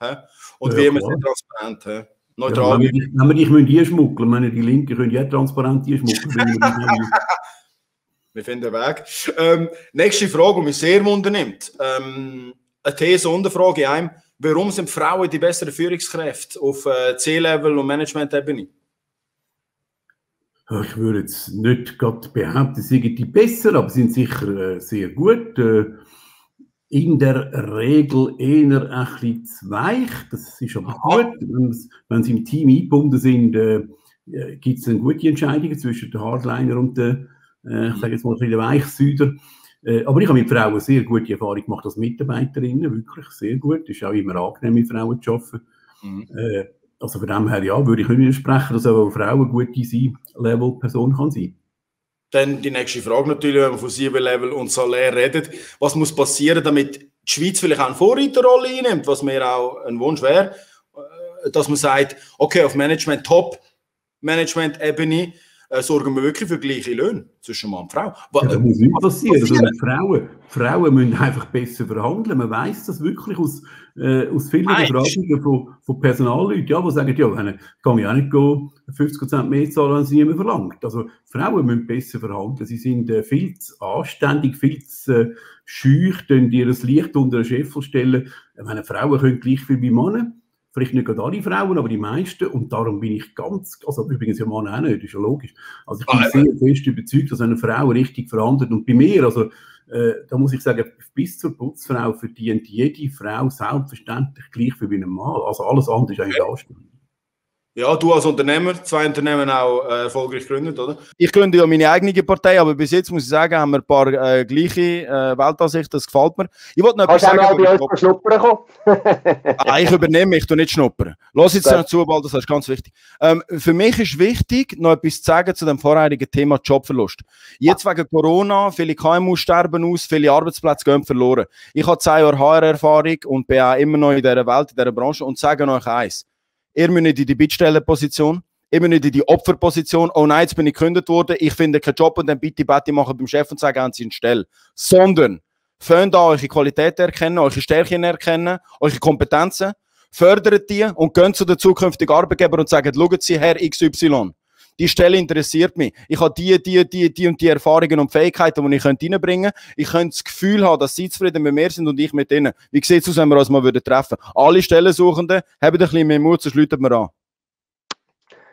Und ja, wie immer sind transparent. He? Neutral. Ja, wenn wir dich müssen schmuggeln meine, die Linken können ja transparent schmuggeln. wir finden einen Weg. Ähm, nächste Frage, die mich sehr wundernimmt. Ähm, eine These und eine Frage in einem. Warum sind Frauen die besseren Führungskräfte auf äh, C-Level und Management-Ebene? Ich würde jetzt nicht gerade behaupten, sie sind die besser, aber sind sicher äh, sehr gut. In der Regel eher ein bisschen weich. Das ist aber gut. Wenn sie im Team eingebunden sind, äh, äh gibt es dann gute Entscheidungen zwischen den Hardliner und den, äh, ich sage jetzt mal, bisschen Weichsüder. Äh, aber ich habe mit Frauen sehr gute Erfahrung gemacht als Mitarbeiterinnen, wirklich sehr gut. Es ist auch immer angenehm, mit Frauen zu arbeiten. Mhm. Äh, also von dem her, ja, würde ich nicht widersprechen, dass auch eine Frau eine gute Level-Person kann sein kann. Dann die nächste Frage natürlich, wenn man von Sieben-Level und Salär redet. Was muss passieren, damit die Schweiz vielleicht auch eine Vorreiterrolle einnimmt, was mir auch ein Wunsch wäre, äh, dass man sagt, okay, auf Management, Top-Management-Ebene äh, sorgen wir wirklich für gleiche Löhne zwischen Mann und Frau. Was, ja, das muss nicht passieren. Also Frauen, Frauen müssen einfach besser verhandeln. Man weiß das wirklich aus, äh, aus vielen Befragungen von, von Personalleuten, ja, die sagen, ja, dann kann ich auch nicht gehen, 50% mehr zahlen, als sie niemand verlangt. Also Frauen müssen besser verhandeln. Sie sind äh, viel zu anständig, viel zu äh, schüch, ihr Licht unter den Scheffel stellen. Ich meine, Frauen können gleich viel wie Männer vielleicht nicht gerade alle Frauen, aber die meisten. Und darum bin ich ganz, also übrigens ja Mann auch nicht, ist ja logisch. Also ich bin ah, sehr fest überzeugt, dass eine Frau richtig verhandelt. Und bei mir, also äh, da muss ich sagen, bis zur Putzfrau verdient jede Frau selbstverständlich gleich wie bei einem Mann. Also alles andere ist eigentlich anständig. Ja, du als Unternehmer, zwei Unternehmen auch äh, erfolgreich gegründet, oder? Ich gründe ja meine eigene Partei, aber bis jetzt muss ich sagen, haben wir ein paar äh, gleiche äh, Weltansichten, das gefällt mir. Ich wollte noch etwas Kannst du auch sagen. mal bei schnuppern kommen? Ah, ich übernehme, ich tu nicht schnuppern. Lass jetzt Gut. noch zu, Bald, das ist ganz wichtig. Ähm, für mich ist wichtig, noch etwas zu sagen zu dem vorherigen Thema Jobverlust. Jetzt wegen Corona, viele KMU sterben aus, viele Arbeitsplätze gehen verloren. Ich habe zwei Jahre HR-Erfahrung und bin auch immer noch in dieser Welt, in dieser Branche und sage euch eins. Ihr müsst nicht in die Bittstellerposition, ihr müsst nicht in die Opferposition, oh nein, jetzt bin ich gekündigt worden, ich finde keinen Job und dann bitte Betty machen beim Chef und sagen, haben Sie eine Stelle. Sondern, Fangt an, eure Qualitäten erkennen, eure Stärken erkennen, eure Kompetenzen, fördert die und geht zu den zukünftigen Arbeitgeber und sagt, schauen Sie, Herr XY, die Stelle interessiert mich. Ich habe die, die, die, die und die Erfahrungen und Fähigkeiten, die ich könnte reinbringen könnte. Ich könnte das Gefühl haben, dass Sie zufrieden mit mir sind und ich mit Ihnen. Wie sieht es aus, wenn wir uns mal würden treffen Alle Stellensuchenden haben ein bisschen mehr Mut, sonst läuten wir an.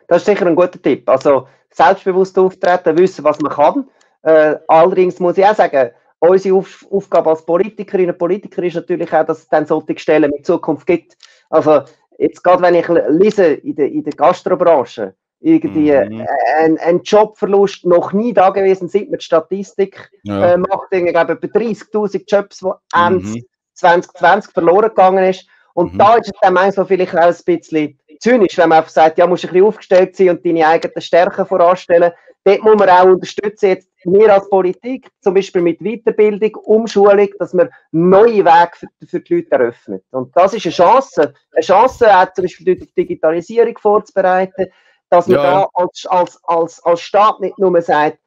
Das ist sicher ein guter Tipp. Also selbstbewusst auftreten, wissen, was man kann. Äh, allerdings muss ich auch sagen, unsere Auf Aufgabe als Politikerinnen und Politiker ist natürlich auch, dass es dann solche Stellen in Zukunft gibt. Also jetzt gerade wenn ich lese in der, in der Gastrobranche, irgendwie Mhm. äh, ein, ein Jobverlust noch nie da gewesen, seit man die Statistik Ja. äh, macht. Ich glaube, etwa 30'000 Jobs, die Ende Mhm. 2020 verloren gegangen ist. Und Mhm. da ist es dann manchmal vielleicht auch ein bisschen zynisch, wenn man einfach sagt, ja, musst ein bisschen aufgestellt sein und deine eigenen Stärken voranstellen. Dort muss man auch unterstützen, jetzt wir als Politik, zum Beispiel mit Weiterbildung, Umschulung, dass man neue Wege für, für die Leute eröffnet. Und das ist eine Chance. Eine Chance, auch zum Beispiel die Digitalisierung vorzubereiten, dass man Ja, da als, als, als, als Staat nicht nur sagt,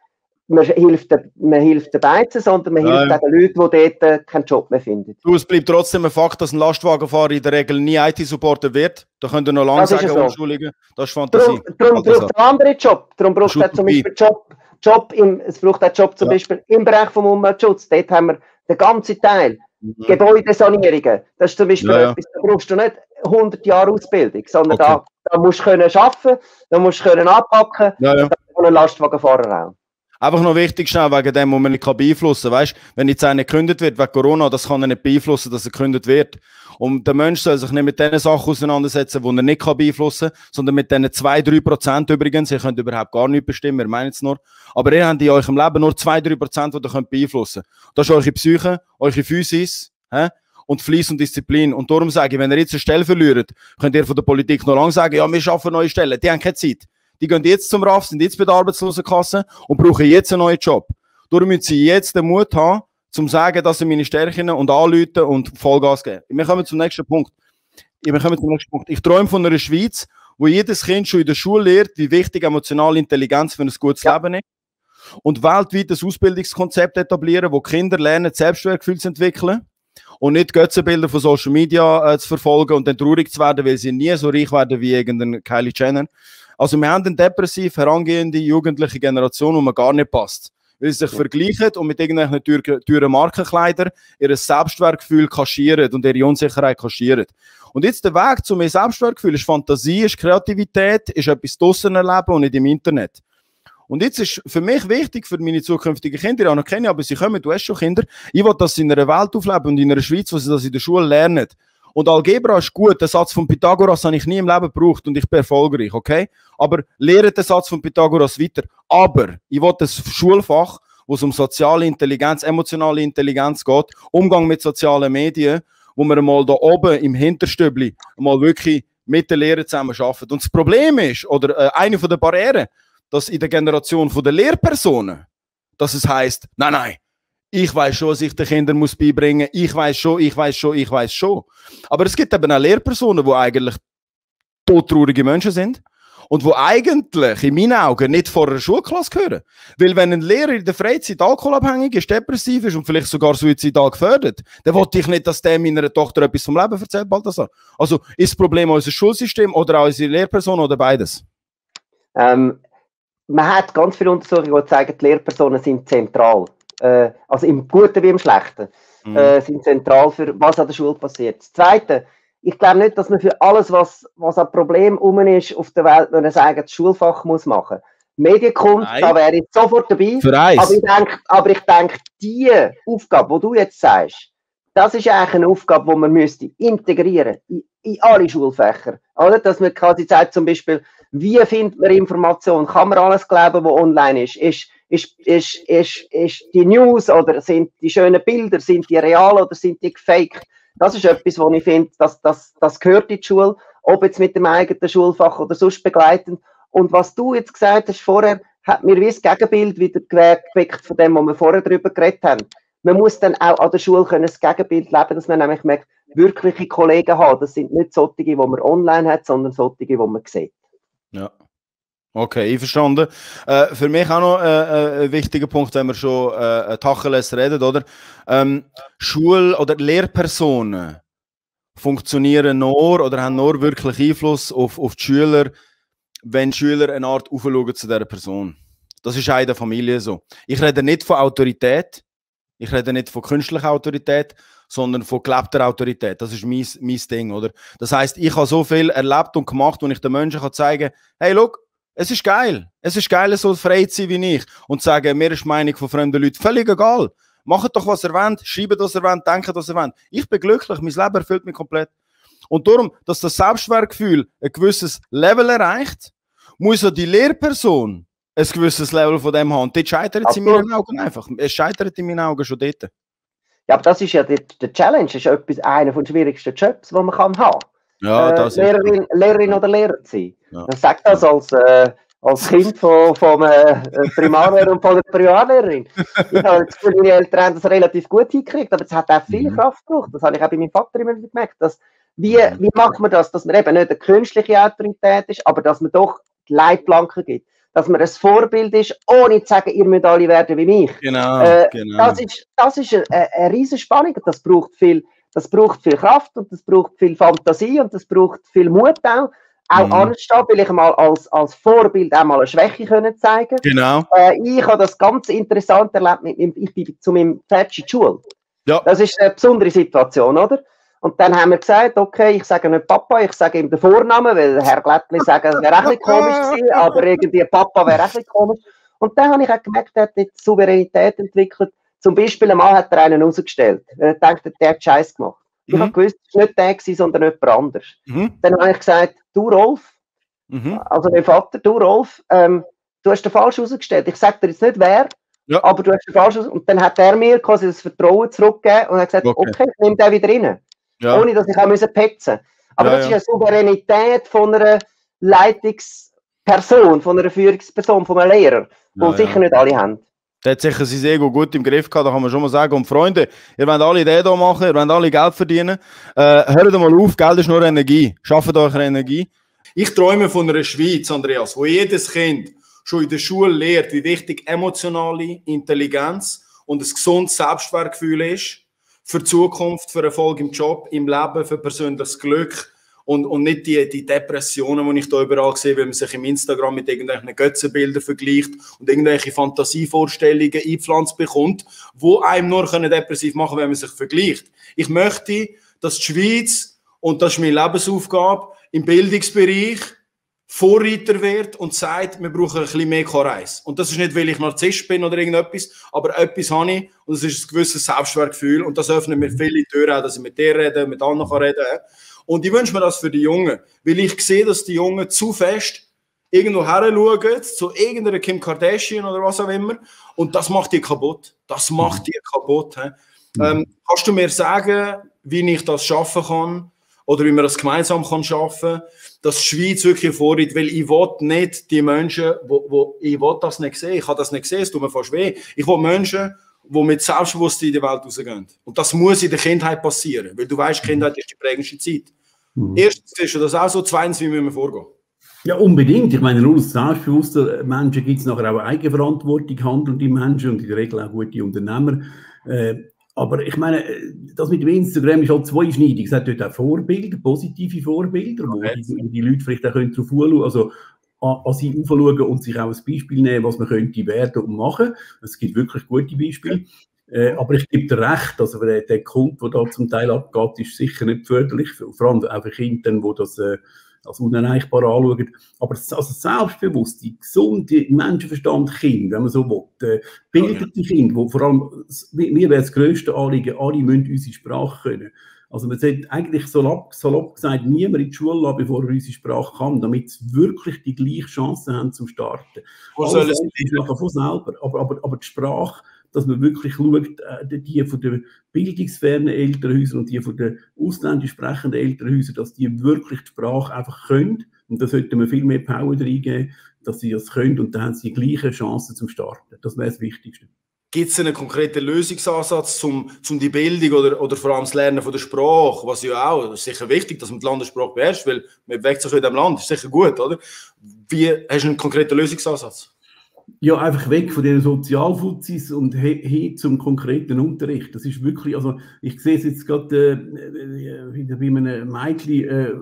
man hilft, den- man hilft den Beizen, sondern man Ja, hilft auch den Leuten, die dort äh, keinen Job mehr finden. Du, es bleibt trotzdem ein Fakt, dass ein Lastwagenfahrer in der Regel nie IT-Supporter wird. Da könnt ihr noch lange sagen, so. Umschulungen. Das ist Fantasie. Darum, Alter, braucht es einen anderen Job. Darum braucht auch zum. Beispiel Job, Job im, es braucht auch Job zum Ja. Beispiel im Bereich vom Umweltschutz. Dort haben wir den ganzen Teil. Mhm. Gebäudesanierungen. Das ist zum Beispiel ja. etwas, da brauchst du nicht 100 Jahre Ausbildung, sondern Okay. da, da musst du können arbeiten, da musst du können anpacken Ja, ja. und ein Lastwagenfahrer auch. Einfach noch wichtig schnell wegen dem, was man nicht beeinflussen kann. Weißt wenn jetzt einer gekündigt wird wegen Corona, das kann er nicht beeinflussen, dass er gekündigt wird. Und der Mensch soll sich nicht mit den Sachen auseinandersetzen, die er nicht kann beeinflussen kann, sondern mit diesen 2-3 Prozent übrigens. Ihr könnt überhaupt gar nichts bestimmen, ihr meint es nur. Aber ihr habt in eurem Leben nur 2-3 Prozent, die ihr könnt beeinflussen könnt. Das ist eure Psyche, eure Physis hä? Und Fleiss und Disziplin. Und darum sage ich, wenn ihr jetzt eine Stelle verliert, könnt ihr von der Politik noch lange sagen, ja, wir schaffen neue Stellen. Die haben keine Zeit. Die gehen jetzt zum RAF, sind jetzt bei der Arbeitslosenkasse und brauchen jetzt einen neuen Job. Darum müssen sie jetzt den Mut haben, zum sagen, das sind meine Stärken und anrufen und Vollgas geben. Wir kommen zum nächsten Punkt. Wir kommen zum nächsten Punkt. Ich träume von einer Schweiz, wo jedes Kind schon in der Schule lernt, wie wichtig emotionale Intelligenz für ein gutes Ja. Leben ist. Und weltweit ein Ausbildungskonzept etablieren, wo Kinder lernen, Selbstwertgefühl zu entwickeln und nicht Götzenbilder von Social Media äh, zu verfolgen und dann traurig zu werden, weil sie nie so reich werden wie irgendein Kylie Jenner. Also wir haben eine depressiv herangehende jugendliche Generation, wo man gar nicht passt. Weil sie sich vergleichen und mit irgendwelchen teuren, teuren Markenkleidern ihr Selbstwertgefühl kaschieren und ihre Unsicherheit kaschieren. Und jetzt der Weg zu mehr Selbstwertgefühl ist Fantasie, ist Kreativität, ist etwas draussen erleben und nicht im Internet. Und jetzt ist für mich wichtig, für meine zukünftigen Kinder, ich keine, aber sie kommen, du hast schon Kinder, ich will, dass sie in einer Welt aufleben und in einer Schweiz, wo sie das in der Schule lernen. Und Algebra ist gut, den Satz von Pythagoras habe ich nie im Leben gebraucht und ich bin erfolgreich, okay? Aber lehrt den Satz von Pythagoras weiter. Aber ich will das Schulfach, wo es um soziale Intelligenz, emotionale Intelligenz geht, Umgang mit sozialen Medien, wo wir mal da oben im Hinterstübli mal wirklich mit den Lehrern zusammen arbeiten. Und das Problem ist, oder äh, eine von der Barrieren, dass in der Generation der Lehrpersonen, dass es heißt, nein, nein, ich weiß schon, was ich den Kindern muss beibringen, ich weiß schon, ich weiß schon, ich weiß schon. Aber es gibt eben auch Lehrpersonen, die eigentlich todtraurige Menschen sind und wo eigentlich in meinen Augen nicht vor einer Schulklasse gehören. Weil wenn ein Lehrer in der Freizeit alkoholabhängig ist, depressiv ist und vielleicht sogar suizidal gefördert, dann wollte ich nicht, dass der meiner Tochter etwas vom Leben erzählt, Balthasar. Also ist das Problem unser Schulsystem oder auch unsere Lehrperson oder beides? Ähm, man hat ganz viele Untersuchungen, die zeigen, die Lehrpersonen sind zentral. Äh, also im Guten wie im Schlechten. Mhm. Äh, sind zentral für was an der Schule passiert. Das Zweite, ich glaube nicht, dass man für alles, was, was an Problemen um ist auf der Welt, nur ein eigenes Schulfach muss machen. Medienkunst, Nein. da wäre ich sofort dabei. Für Aber eins. ich denke, aber ich denke, die Aufgabe, die du jetzt sagst, das ist eigentlich eine Aufgabe, die man müsste integrieren in, in alle Schulfächer. Oder? Dass man quasi sagt, zum Beispiel, wie findet man Informationen? Kann man alles glauben, was online ist? Ist, ist, ist, ist, ist die News oder sind die schönen Bilder, sind die real oder sind die gefaked? Das ist etwas, wo ich finde, dass, dass, das gehört in die Schule, ob jetzt mit dem eigenen Schulfach oder sonst begleitend. Und was du jetzt gesagt hast vorher, hat mir wie das Gegenbild wieder geweckt von dem, was wir vorher darüber geredet haben. Man muss dann auch an der Schule können das Gegenbild leben, dass man nämlich merkt, wirkliche Kollegen haben. Das sind nicht solche, die man online hat, sondern solche, die man sieht. Ja. Okay, ich verstanden. Äh, für mich auch noch äh, äh ein wichtiger Punkt, wenn wir schon äh, Tacheles reden, oder? Ähm, Schul- oder Lehrpersonen funktionieren nur oder haben nur wirklich Einfluss auf, auf die Schüler, wenn die Schüler eine Art aufschauen zu dieser Person. Das ist auch in der Familie so. Ich rede nicht von Autorität, ich rede nicht von künstlicher Autorität, sondern von gelebter Autorität. Das ist mein, mein Ding, oder? Das heißt, ich habe so viel erlebt und gemacht, wo ich den Menschen kann zeigen kann, hey, look, es ist geil. Es ist geil, so frei zu sein wie ich. Und zu sagen, mir ist die Meinung von fremden Leuten völlig egal. Macht doch, was ihr wollt, schreibt, was ihr wollt, denkt, was ihr wollt. Ich bin glücklich, mein Leben erfüllt mich komplett. Und darum, dass das Selbstwertgefühl ein gewisses Level erreicht, muss ja die Lehrperson ein gewisses Level von dem haben. Dort scheitert es in meinen Augen einfach. Es scheitert in meinen Augen schon dort. Ja, aber das ist ja die, die Challenge, das ist etwas, einer der schwierigsten Jobs, die man kann haben kann. Ja, äh, Lehrerin, Lehrerin oder Lehrer sein. Ja. Ich sage das als, äh, als Kind von, vom äh, Primarlehrer und von der Primarlehrerin. Ich habe das Gefühl, meine Eltern haben das relativ gut hingekriegt, aber es hat auch viel mhm. Kraft gebraucht. Das habe ich auch bei meinem Vater immer gemerkt. Dass, wie, mhm. wie macht man das, dass man eben nicht eine künstliche Autorität ist, aber dass man doch die Leitplanken gibt dass man ein Vorbild ist, ohne zu sagen, ihr müsst alle werden wie mich. Genau, äh, genau. Das ist, das ist eine, eine riesige Spannung das braucht, viel, das braucht viel Kraft und das braucht viel Fantasie und das braucht viel Mut auch. Auch mhm. anstehen, weil ich mal als, als Vorbild auch mal eine Schwäche können zeigen Genau. Äh, ich habe das ganz interessant erlebt, mit, mit, ich bin zu meinem Pferd in die Schule. Ja. Das ist eine besondere Situation, oder? Und dann haben wir gesagt, okay, ich sage nicht Papa, ich sage ihm den Vornamen, weil Herr Glättli sagen, es wäre auch ein komisch gewesen, aber irgendwie Papa wäre auch ein komisch. Und dann habe ich auch gemerkt, er hat die Souveränität entwickelt. Zum Beispiel einmal hat er einen rausgestellt. Er denkt, der hat Scheiß gemacht. Mhm. Ich habe gewusst, es war nicht der, gewesen, sondern jemand anders. Mhm. Dann habe ich gesagt, du Rolf, mhm. also mein Vater, du Rolf, ähm, du hast den falsch rausgestellt. Ich sage dir jetzt nicht wer, ja. aber du hast den falsch rausgestellt. Und dann hat er mir quasi das Vertrauen zurückgegeben und hat gesagt, okay, okay nimm den wieder rein ja. ohne dass ich auch müssen petzen Aber ja, das ist eine Souveränität von einer Leitungsperson, von einer Führungsperson, von einem Lehrer, die sicher nicht alle haben. Der hat sicher sein Ego gut im Griff gehabt, da kann man schon mal sagen. Und Freunde, ihr wollt alle den hier machen, ihr wollt alle Geld verdienen. Äh, hört mal auf, Geld ist nur Energie. Schafft eure Energie. Ich träume von einer Schweiz, Andreas, wo jedes Kind schon in der Schule lernt, wie wichtig emotionale Intelligenz und ein gesundes Selbstwertgefühl ist für die Zukunft, für Erfolg im Job, im Leben, für persönliches Glück und, und nicht die, die Depressionen, die ich da überall sehe, wenn man sich im Instagram mit irgendwelchen Götzenbildern vergleicht und irgendwelche Fantasievorstellungen eingepflanzt bekommt, wo einem nur können depressiv machen wenn man sich vergleicht. Ich möchte, dass die Schweiz, und das ist meine Lebensaufgabe, im Bildungsbereich Vorreiter wird und sagt, wir brauchen ein bisschen mehr Choreis. Und das ist nicht, weil ich Narzisst bin oder irgendetwas, aber etwas habe ich und das ist ein gewisses Selbstwertgefühl und das öffnet mir viele Türen, auch, dass ich mit dir rede, mit anderen kann reden Und ich wünsche mir das für die Jungen, weil ich sehe, dass die Jungen zu fest irgendwo her schauen, zu irgendeiner Kim Kardashian oder was auch immer und das macht die kaputt. Das macht die kaputt. Mhm. Ähm, kannst du mir sagen, wie ich das schaffen kann? Oder wie man das gemeinsam kann schaffen, dass die Schweiz wirklich vorritt, weil ich will nicht die Menschen, wo, wo ich will das nicht sehen, ich habe das nicht gesehen, es tut mir fast weh. Ich will Menschen, die mit Selbstbewusstsein in die Welt rausgehen. Und das muss in der Kindheit passieren, weil du weißt, Kindheit ist die prägendste Zeit. Mhm. Erstens ist das auch so, zweitens, wie müssen wir vorgehen? Ja, unbedingt. Ich meine, nur als selbstbewusster Menschen gibt es nachher auch Eigenverantwortung, handelnde Menschen und in der Regel auch gute Unternehmer. Äh, aber ich meine, das mit dem Instagram ist halt zweischneidig. Es hat dort auch Vorbilder, positive Vorbilder, wo die, die, Leute vielleicht auch darauf schauen also an, an sie aufschauen und sich auch als Beispiel nehmen, was man könnte werden und machen. Es gibt wirklich gute Beispiele. Äh, aber ich gebe dir recht, also der, der Kult, der da zum Teil abgeht, ist sicher nicht förderlich, vor allem auch für Kinder, die das äh, als unerreichbar anschauen. Aber also selbstbewusste, gesunde Menschenverstand Kind, wenn man so will, äh, bildete Kinder, wo vor allem, mir wäre das grösste Anliegen, alle müssen unsere Sprache können. Also man sollte eigentlich salopp, salopp gesagt niemand in die Schule lassen, bevor er unsere Sprache kann, damit sie wirklich die gleiche Chance haben zum Starten. Wo Alles soll es andere ist nachher von selber. Aber, aber, aber die Sprache, dass man wirklich schaut, äh, die von den bildungsfernen Elternhäusern und die von den ausländisch sprechenden Elternhäusern, dass die wirklich die Sprache einfach können. Und da sollte man viel mehr Power reingeben, dass sie das können und dann haben sie die gleichen Chancen zum Starten. Das wäre das Wichtigste. Gibt es einen konkreten Lösungsansatz zum, zum die Bildung oder, oder vor allem das Lernen von der Sprache, was ja auch sicher wichtig, dass man die Landessprache beherrscht, weil man bewegt sich in diesem Land, ist sicher gut, oder? Wie hast du einen konkreten Lösungsansatz? Ja, einfach weg von den Sozialfuzis und hin, hin zum konkreten Unterricht. Das ist wirklich, also ich sehe es jetzt gerade äh, wieder bei einem Mädchen, äh,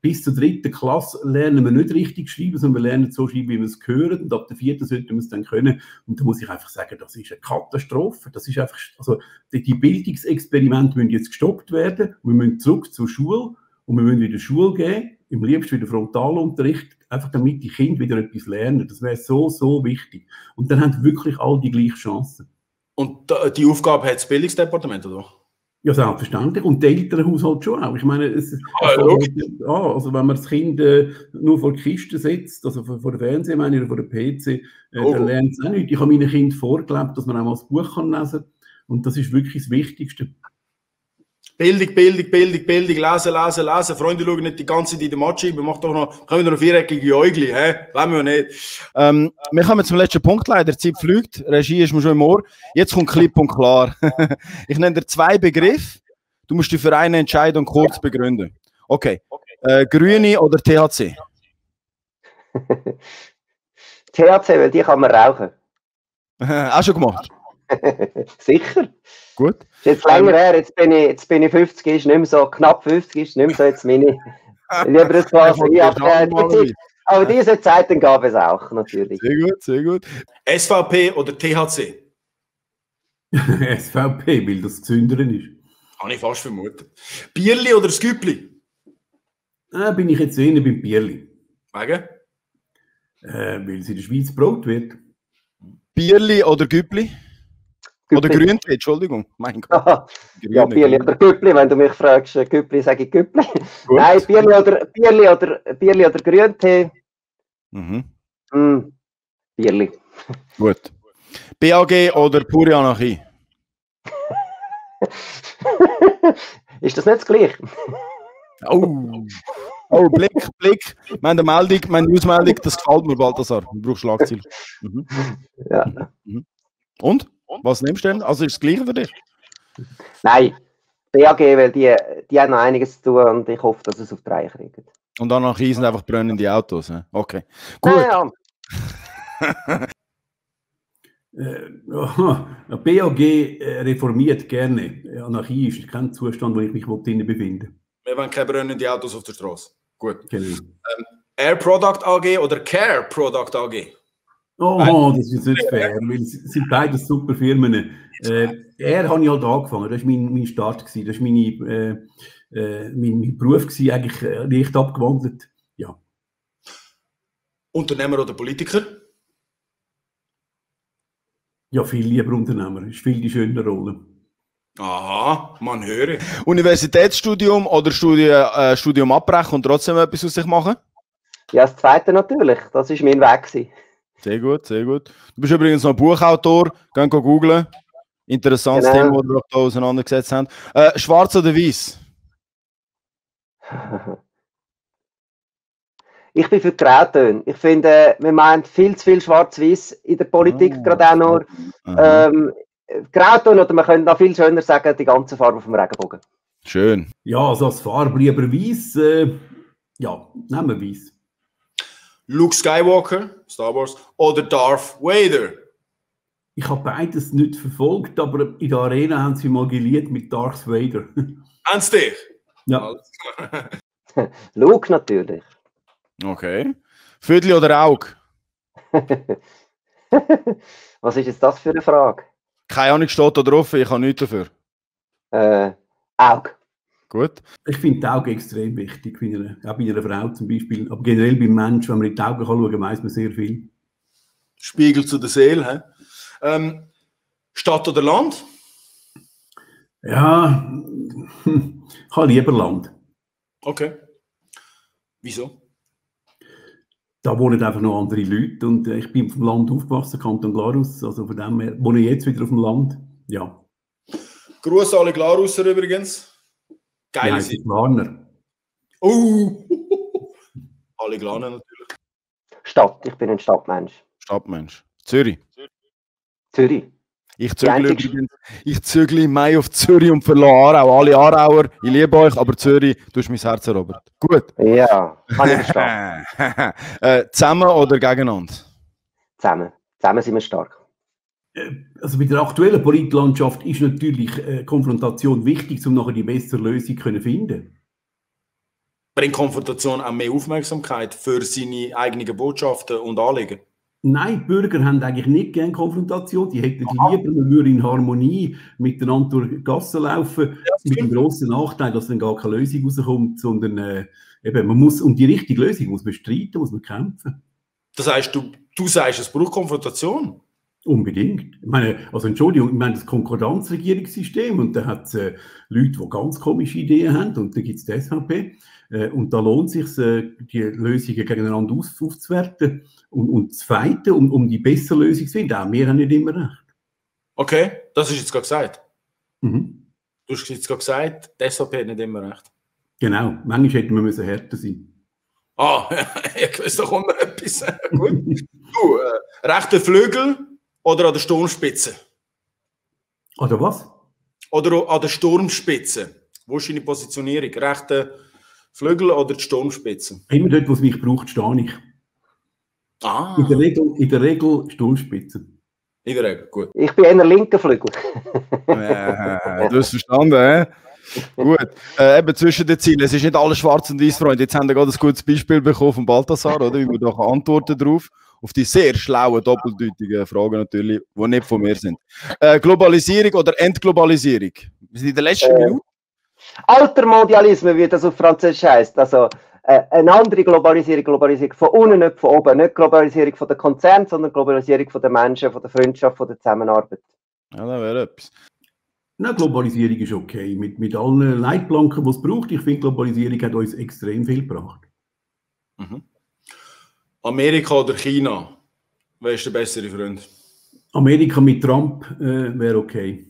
bis zur dritten Klasse lernen wir nicht richtig schreiben, sondern wir lernen so schreiben, wie wir es hören und ab der vierten sollten wir es dann können. Und da muss ich einfach sagen, das ist eine Katastrophe. Das ist einfach, also die, Bildungsexperimente müssen jetzt gestoppt werden. Wir müssen zurück zur Schule und wir müssen wieder Schule geben, im liebsten wieder Frontalunterricht, einfach damit die Kinder wieder etwas lernen. Das wäre so, so wichtig. Und dann haben wirklich alle die gleichen Chancen. Und die Aufgabe hat das Bildungsdepartement, oder? Ja, selbstverständlich. Und der Elternhaushalt schon auch. Ich meine, es, Ah, also, ja, also wenn man das Kind äh, nur vor die Kiste setzt, also vor, vor den Fernseher meine ich, oder vor den PC, äh, Oh. dann lernt es auch nicht. Ich habe meinen Kindern vorgelebt, dass man auch mal das Buch kann lesen kann. Und das ist wirklich das Wichtigste. Bildung, Bildung, Bildung, Bildung, lesen, lesen, lesen. Freunde schauen nicht die ganze Zeit in den Match rein, macht doch noch, können wir noch viereckige Äugli, hä? Wollen wir nicht. Ähm, wir kommen zum letzten Punkt leider. Die Zeit fliegt. Regie ist mir schon im Ohr. Jetzt kommt klipp und klar. ich nenne dir zwei Begriffe. Du musst dich für eine Entscheidung kurz begründen. Okay. Äh, Grüne oder THC? THC, weil die kann man rauchen. Auch schon gemacht. Sicher. Gut. Ist jetzt länger her, jetzt bin, ich, jetzt bin ich 50, ist nicht mehr so, knapp 50 ist nicht mehr so jetzt meine. Lieber das Glas Wein, aber, äh, die Zeit- aber diese Zeiten gab es auch, natürlich. Sehr gut, sehr gut. SVP oder THC? SVP, weil das gesündere ist. Habe ich fast vermutet. Bierli oder Sküppli? Äh, bin ich jetzt eher beim Bierli. Wegen? Äh, weil es in der Schweiz Brot wird. Bierli oder Güppli? Oder. Grüntee, Entschuldigung. Mein Gott. Ja, Bierli oder Güppli, wenn du mich fragst, äh, Güppli, sage ich Güppli. Gut. Nein, Bierli oder, Bierli oder, Bierli oder Grüntee. Mhm. Hm, Bierli. Gut. BAG oder pure Anarchie? ist das nicht das Gleiche? Oh. Oh, Blick, Blick. Wir haben eine Meldung, wir haben eine Ausmeldung, das gefällt mir, Balthasar. Du brauchst Schlagziel. Mhm. Ja. Und? Was nimmst du denn? Also ist das Gleiche für dich? Nein, BAG, weil die, die haben noch einiges zu tun und ich hoffe, dass sie es auf die Reihe kriegen. Und Anarchie sind einfach brennende Autos. Okay. Gut. Naja, Äh, aha, BAG äh, reformiert gerne. Anarchie ist kein Zustand, wo ich mich drinnen befinde. Wir wollen keine brennenden Autos auf der Straße. Gut. Genau. Air Product AG oder Care Product AG? Oh, das ist nicht fair, weil es sind beide super Firmen. Äh, er habe ich halt angefangen, das war mein, mein Start, gewesen. das war meine, äh, äh, mein, mein Beruf, gewesen, eigentlich äh, leicht abgewandelt. Ja. Unternehmer oder Politiker? ja, viel lieber Unternehmer, ist viel die schönere Rolle. Aha, man höre. Universitätsstudium oder Studium, äh, Studium abbrechen und trotzdem etwas aus sich machen? ja, das Zweite natürlich, das ist mein Weg. Gewesen. Sehr gut, sehr gut. Du bist übrigens noch Buchautor. Gehen go googlen. Interessantes Genau. Thema, das wir da auseinandergesetzt haben. Äh, schwarz oder weiß? Ich bin für Grautöne. Ich finde, wir meinen viel zu viel Schwarz-Weiß in der Politik, Ah. gerade auch nur. Ähm, Grauton oder man könnte noch viel schöner sagen, die ganze Farbe vom Regenbogen. Schön. Ja, also als Farbe lieber weiß. Äh, ja, nehmen wir weiß. Luke Skywalker, Star Wars, oder Darth Vader? Ich habe beides nicht verfolgt, aber in der Arena haben sie mal geliert mit Darth Vader. Haben sie dich? ja, Luke natürlich. Okay. Viertel oder Auge? Was ist jetzt das für eine Frage? Keine Ahnung, steht da drauf, ich habe nichts dafür. Äh, Auge. Gut. Ich finde die Augen extrem wichtig, bei einer, auch bei einer Frau zum Beispiel. Aber generell beim Menschen, wenn man in die Augen kann schauen, weiß man sehr viel. Spiegel zu der Seele. hä? Ähm, Stadt oder Land? Ja, ich habe lieber Land. Okay. Wieso? Da wohnen einfach noch andere Leute und äh, ich bin vom Land aufgewachsen, Kanton Glarus, also von dem her wohne ich jetzt wieder auf dem Land. Ja, Gruß alle Glarusser übrigens. Heiße Seite. Warner. Uh. alle Glaner natürlich. Stadt, ich bin ein Stadtmensch. Stadtmensch. Zürich. Zürich. Ich zögle, übrigens, ich zögle im Mai auf Zürich und verlasse Aarau. Alle Aarauer, ich liebe euch, aber Zürich, du hast mein Herz erobert. Gut. Ja, kann ich verstehen. äh, zusammen oder gegeneinander? Zusammen. Zusammen sind wir stark. Also bei der aktuellen Politlandschaft ist natürlich äh, Konfrontation wichtig, um nachher die bessere Lösung können finden. Bringt Konfrontation auch mehr Aufmerksamkeit für seine eigenen Botschaften und Anliegen? Nein, die Bürger haben eigentlich nicht gerne Konfrontation. Die hätten die lieber, man würde in Harmonie miteinander durch die Gassen laufen, mit dem grossen Nachteil, dass dann gar keine Lösung rauskommt, sondern äh, eben, man muss um die richtige Lösung muss man streiten, muss man kämpfen. Das heißt, du, du sagst, es braucht Konfrontation. Unbedingt. Ich meine, also Entschuldigung, ich meine das Konkordanzregierungssystem und da hat es äh, Leute, die ganz komische Ideen haben und da gibt es die SVP äh, und da lohnt es sich, äh, die Lösungen gegeneinander aus, aufzuwerten und, und zu fighten, um, um die bessere Lösung zu finden. Auch wir haben nicht immer recht. Okay, das ist jetzt gerade gesagt. Mhm. Du hast jetzt gerade gesagt, die SVP hat nicht immer recht. Genau, manchmal hätten wir müssen härter sein Ah, ich weiß doch immer etwas. Gut. Du, äh, rechter Flügel oder an der Sturmspitze? Oder was? Oder an der Sturmspitze? Wo ist deine Positionierung? Rechter Flügel oder die Sturmspitze? Immer dort, wo es mich braucht, stehe ich. Ah, In der Regel, in der Regel Sturmspitze. in der Regel, gut. Ich bin eher linker Flügel. Äh, du hast verstanden, hä? Gut. Äh, eben zwischen den Zielen. Es ist nicht alles schwarz und weiß, Freunde. Jetzt haben wir gerade ein gutes Beispiel bekommen von Balthasar, oder? Wie wir da antworten drauf. Auf die sehr schlauen, doppeldeutigen Fragen natürlich, die nicht von mir sind. Äh, Globalisierung oder Entglobalisierung? Wir sind in der letzten Äh, Minute. Altermondialisme, wie das auf Französisch heißt. Also äh, eine andere Globalisierung, Globalisierung von unten, nicht von oben. Nicht Globalisierung von der Konzern, sondern Globalisierung von den Menschen, von der Freundschaft, von der Zusammenarbeit. Ja, da wäre etwas. Na, Globalisierung ist okay. Mit, mit allen Leitplanken, die es braucht. Ich finde, Globalisierung hat uns extrem viel gebracht. Mhm. Amerika oder China? Wer ist der bessere Freund? Amerika mit Trump äh, wäre okay.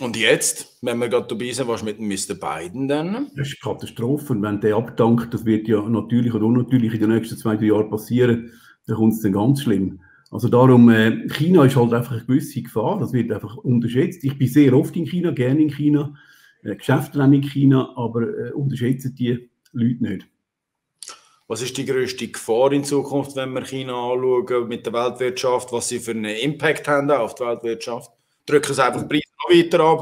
Und jetzt, wenn wir gerade dabei sind, was mit Mr. Biden dann? Das ist eine Katastrophe. Und wenn der abdankt, das wird ja natürlich oder unnatürlich in den nächsten zwei, drei Jahren passieren, dann kommt es dann ganz schlimm. Also darum, äh, China ist halt einfach eine gewisse Gefahr, das wird einfach unterschätzt. Ich bin sehr oft in China, gerne in China, äh, Geschäfte in China, aber äh, unterschätzen die Leute nicht. Was ist die größte Gefahr in Zukunft, wenn wir China anschauen mit der Weltwirtschaft, was sie für einen Impact haben auf die Weltwirtschaft? Drücken sie einfach Preise noch weiter ab?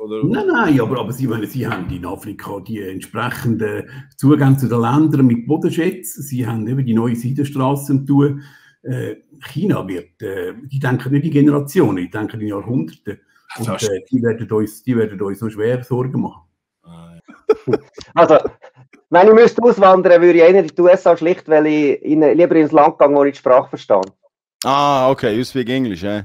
Oder? Nein, nein, aber, aber Sie, meine, Sie haben in Afrika die entsprechenden Zugänge zu den Ländern mit Bodenschätzen, Sie haben eben die neue Seidenstraßen tun. Äh, China wird, äh, die denken nicht in Generationen, die denken in Jahrhunderten. Und äh, die, werden uns, die werden uns noch schwer Sorgen machen. Ah, ja. Also, wenn ich müsste auswandern, würde ich eher in die USA schlicht, weil ich in, lieber ins Land gehe, wo ich die Sprache verstehe. Ah, okay, you speak English, eh?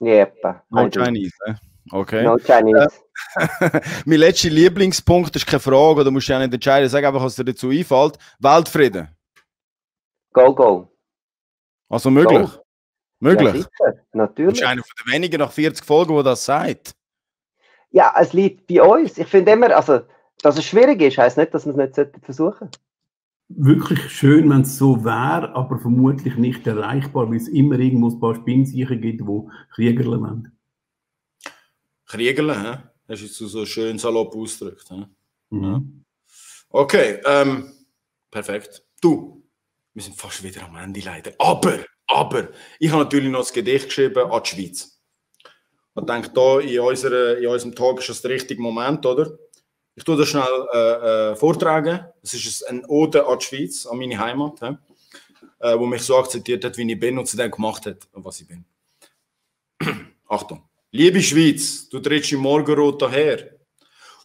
Yep. No I. Chinese, eh? Okay. No Chinese. mein letzter Lieblingspunkt ist keine Frage, da musst du ja nicht entscheiden. Sag einfach, was dir dazu einfällt. Weltfrieden. Go, go. Also möglich. Ja, Möglich. Du bist Natürlich. einer von den wenigen nach 40 Folgen, der das sagt. Ja, es liegt bei uns. Ich finde immer, also, dass es schwierig ist, heisst nicht, dass wir es nicht versuchen Wirklich schön, wenn es so wäre, aber vermutlich nicht erreichbar, weil es immer irgendwo ein paar Spinnsicher gibt, die Kriegerle wollen. Kriegeln, hä? Das ist so schön salopp ausgedrückt. Hä? Mhm. Okay, ähm, perfekt. Du, wir sind fast wieder am Ende leider. Aber, aber, ich habe natürlich noch das Gedicht geschrieben an die Schweiz. Ich denke, da in, unserer, in unserem Tag ist das der richtige Moment, oder? Ich tue das schnell äh, äh, vortragen. Es ist ein Ode an die Schweiz, an meine Heimat, hä? äh, wo mich so akzeptiert hat, wie ich bin und zu dem gemacht hat, was ich bin. Achtung. Liebe Schweiz, du trittst im Morgenrot daher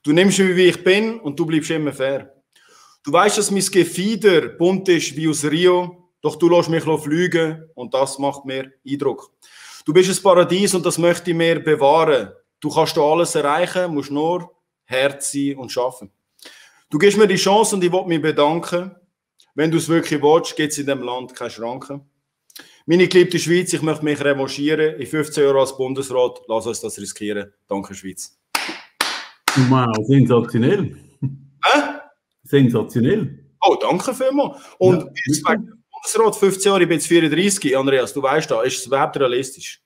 Du nimmst mich, wie ich bin und du bleibst immer fair. Du weißt, dass mein Gefieder bunt ist wie aus Rio, doch du lässt mich fliegen und das macht mir Eindruck. Du bist ein Paradies und das möchte ich mir bewahren. Du kannst da alles erreichen, musst nur Herz sein und schaffen. Du gibst mir die Chance und ich will mich bedanken. Wenn du es wirklich willst, gibt es in diesem Land keine Schranken. Meine geliebte Schweiz, ich möchte mich revanchieren. In 15 Jahren als Bundesrat, lass uns das riskieren. Danke, Schweiz. Wow, sensationell. Hä? Sensationell. Oh, danke vielmals. Und Ja, jetzt wegen Bundesrat 15 Jahre, ich bin jetzt 34, Andreas, du weißt da, ist es überhaupt realistisch?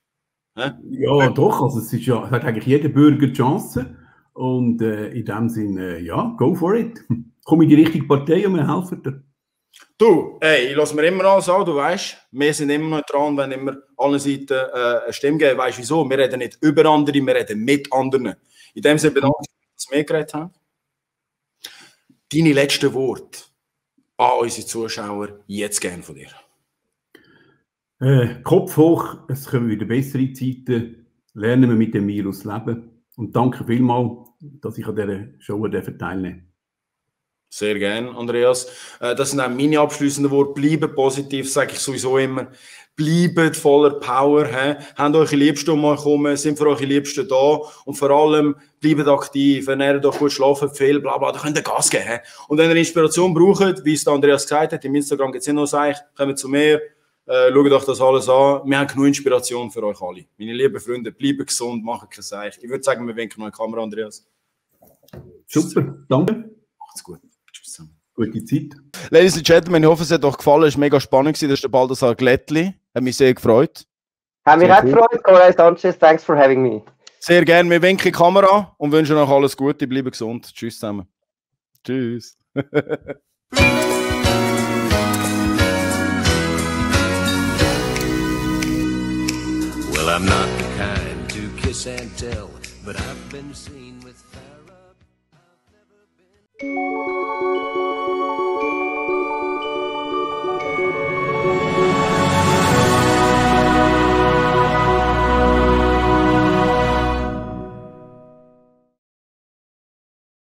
Hä? Ja, doch. Also es, ist ja, es hat eigentlich jeder Bürger die Chance. Und äh, in dem Sinne, ja, go for it. Komm in die richtige Partei und wir helfen dir. Du, ey, ich lasse mir immer alles an, du weißt, wir sind immer dran, wenn immer allen Seiten äh, eine Stimme geben. Weißt du wieso? Wir reden nicht über andere, wir reden mit anderen. In dem Sinne bedanke ich mich, dass wir geredet haben. Deine letzten Worte an unsere Zuschauer jetzt gerne von dir. Äh, Kopf hoch, es kommen wieder bessere Zeiten. Lernen wir mit dem Virus leben. Und danke vielmals, dass ich an dieser Show teilnehmen durfte. Sehr gern, Andreas. Äh, Das sind auch meine abschließenden Worte. Bleibt positiv, sage ich sowieso immer. Bleibt voller Power. He? Habt eure Liebsten um euch herum, sind für eure Liebsten da. Und vor allem bleibt aktiv. Wenn ihr doch gut schlafen, viel, bla bla, dann könnt ihr Gas geben. he? Und wenn ihr Inspiration braucht, wie es der Andreas gesagt hat, im Instagram gibt es immer noch Seich, kommt zu mir, äh, schaut euch das alles an. Wir haben genug Inspiration für euch alle. Meine lieben Freunde, bleibt gesund, macht kein Seich. Ich würde sagen, wir winken noch in die Kamera, Andreas. Super, danke. Macht's gut. Tschüss zusammen. Gute Zeit. Ladies and Gentlemen, ich hoffe, es hat euch gefallen. Es war mega spannend. gewesen. Das ist der Baldassar Glättli. Hat mich sehr gefreut. Haben mich Sehr auch gefreut, Coray Sanchez. Thanks for having me. Sehr gerne. Wir winken in die Kamera und wünschen euch alles Gute. Bleiben gesund. Tschüss zusammen. Tschüss. Well, I'm not the kind to kiss and tell, but I've been seen with Farrah. I've never been.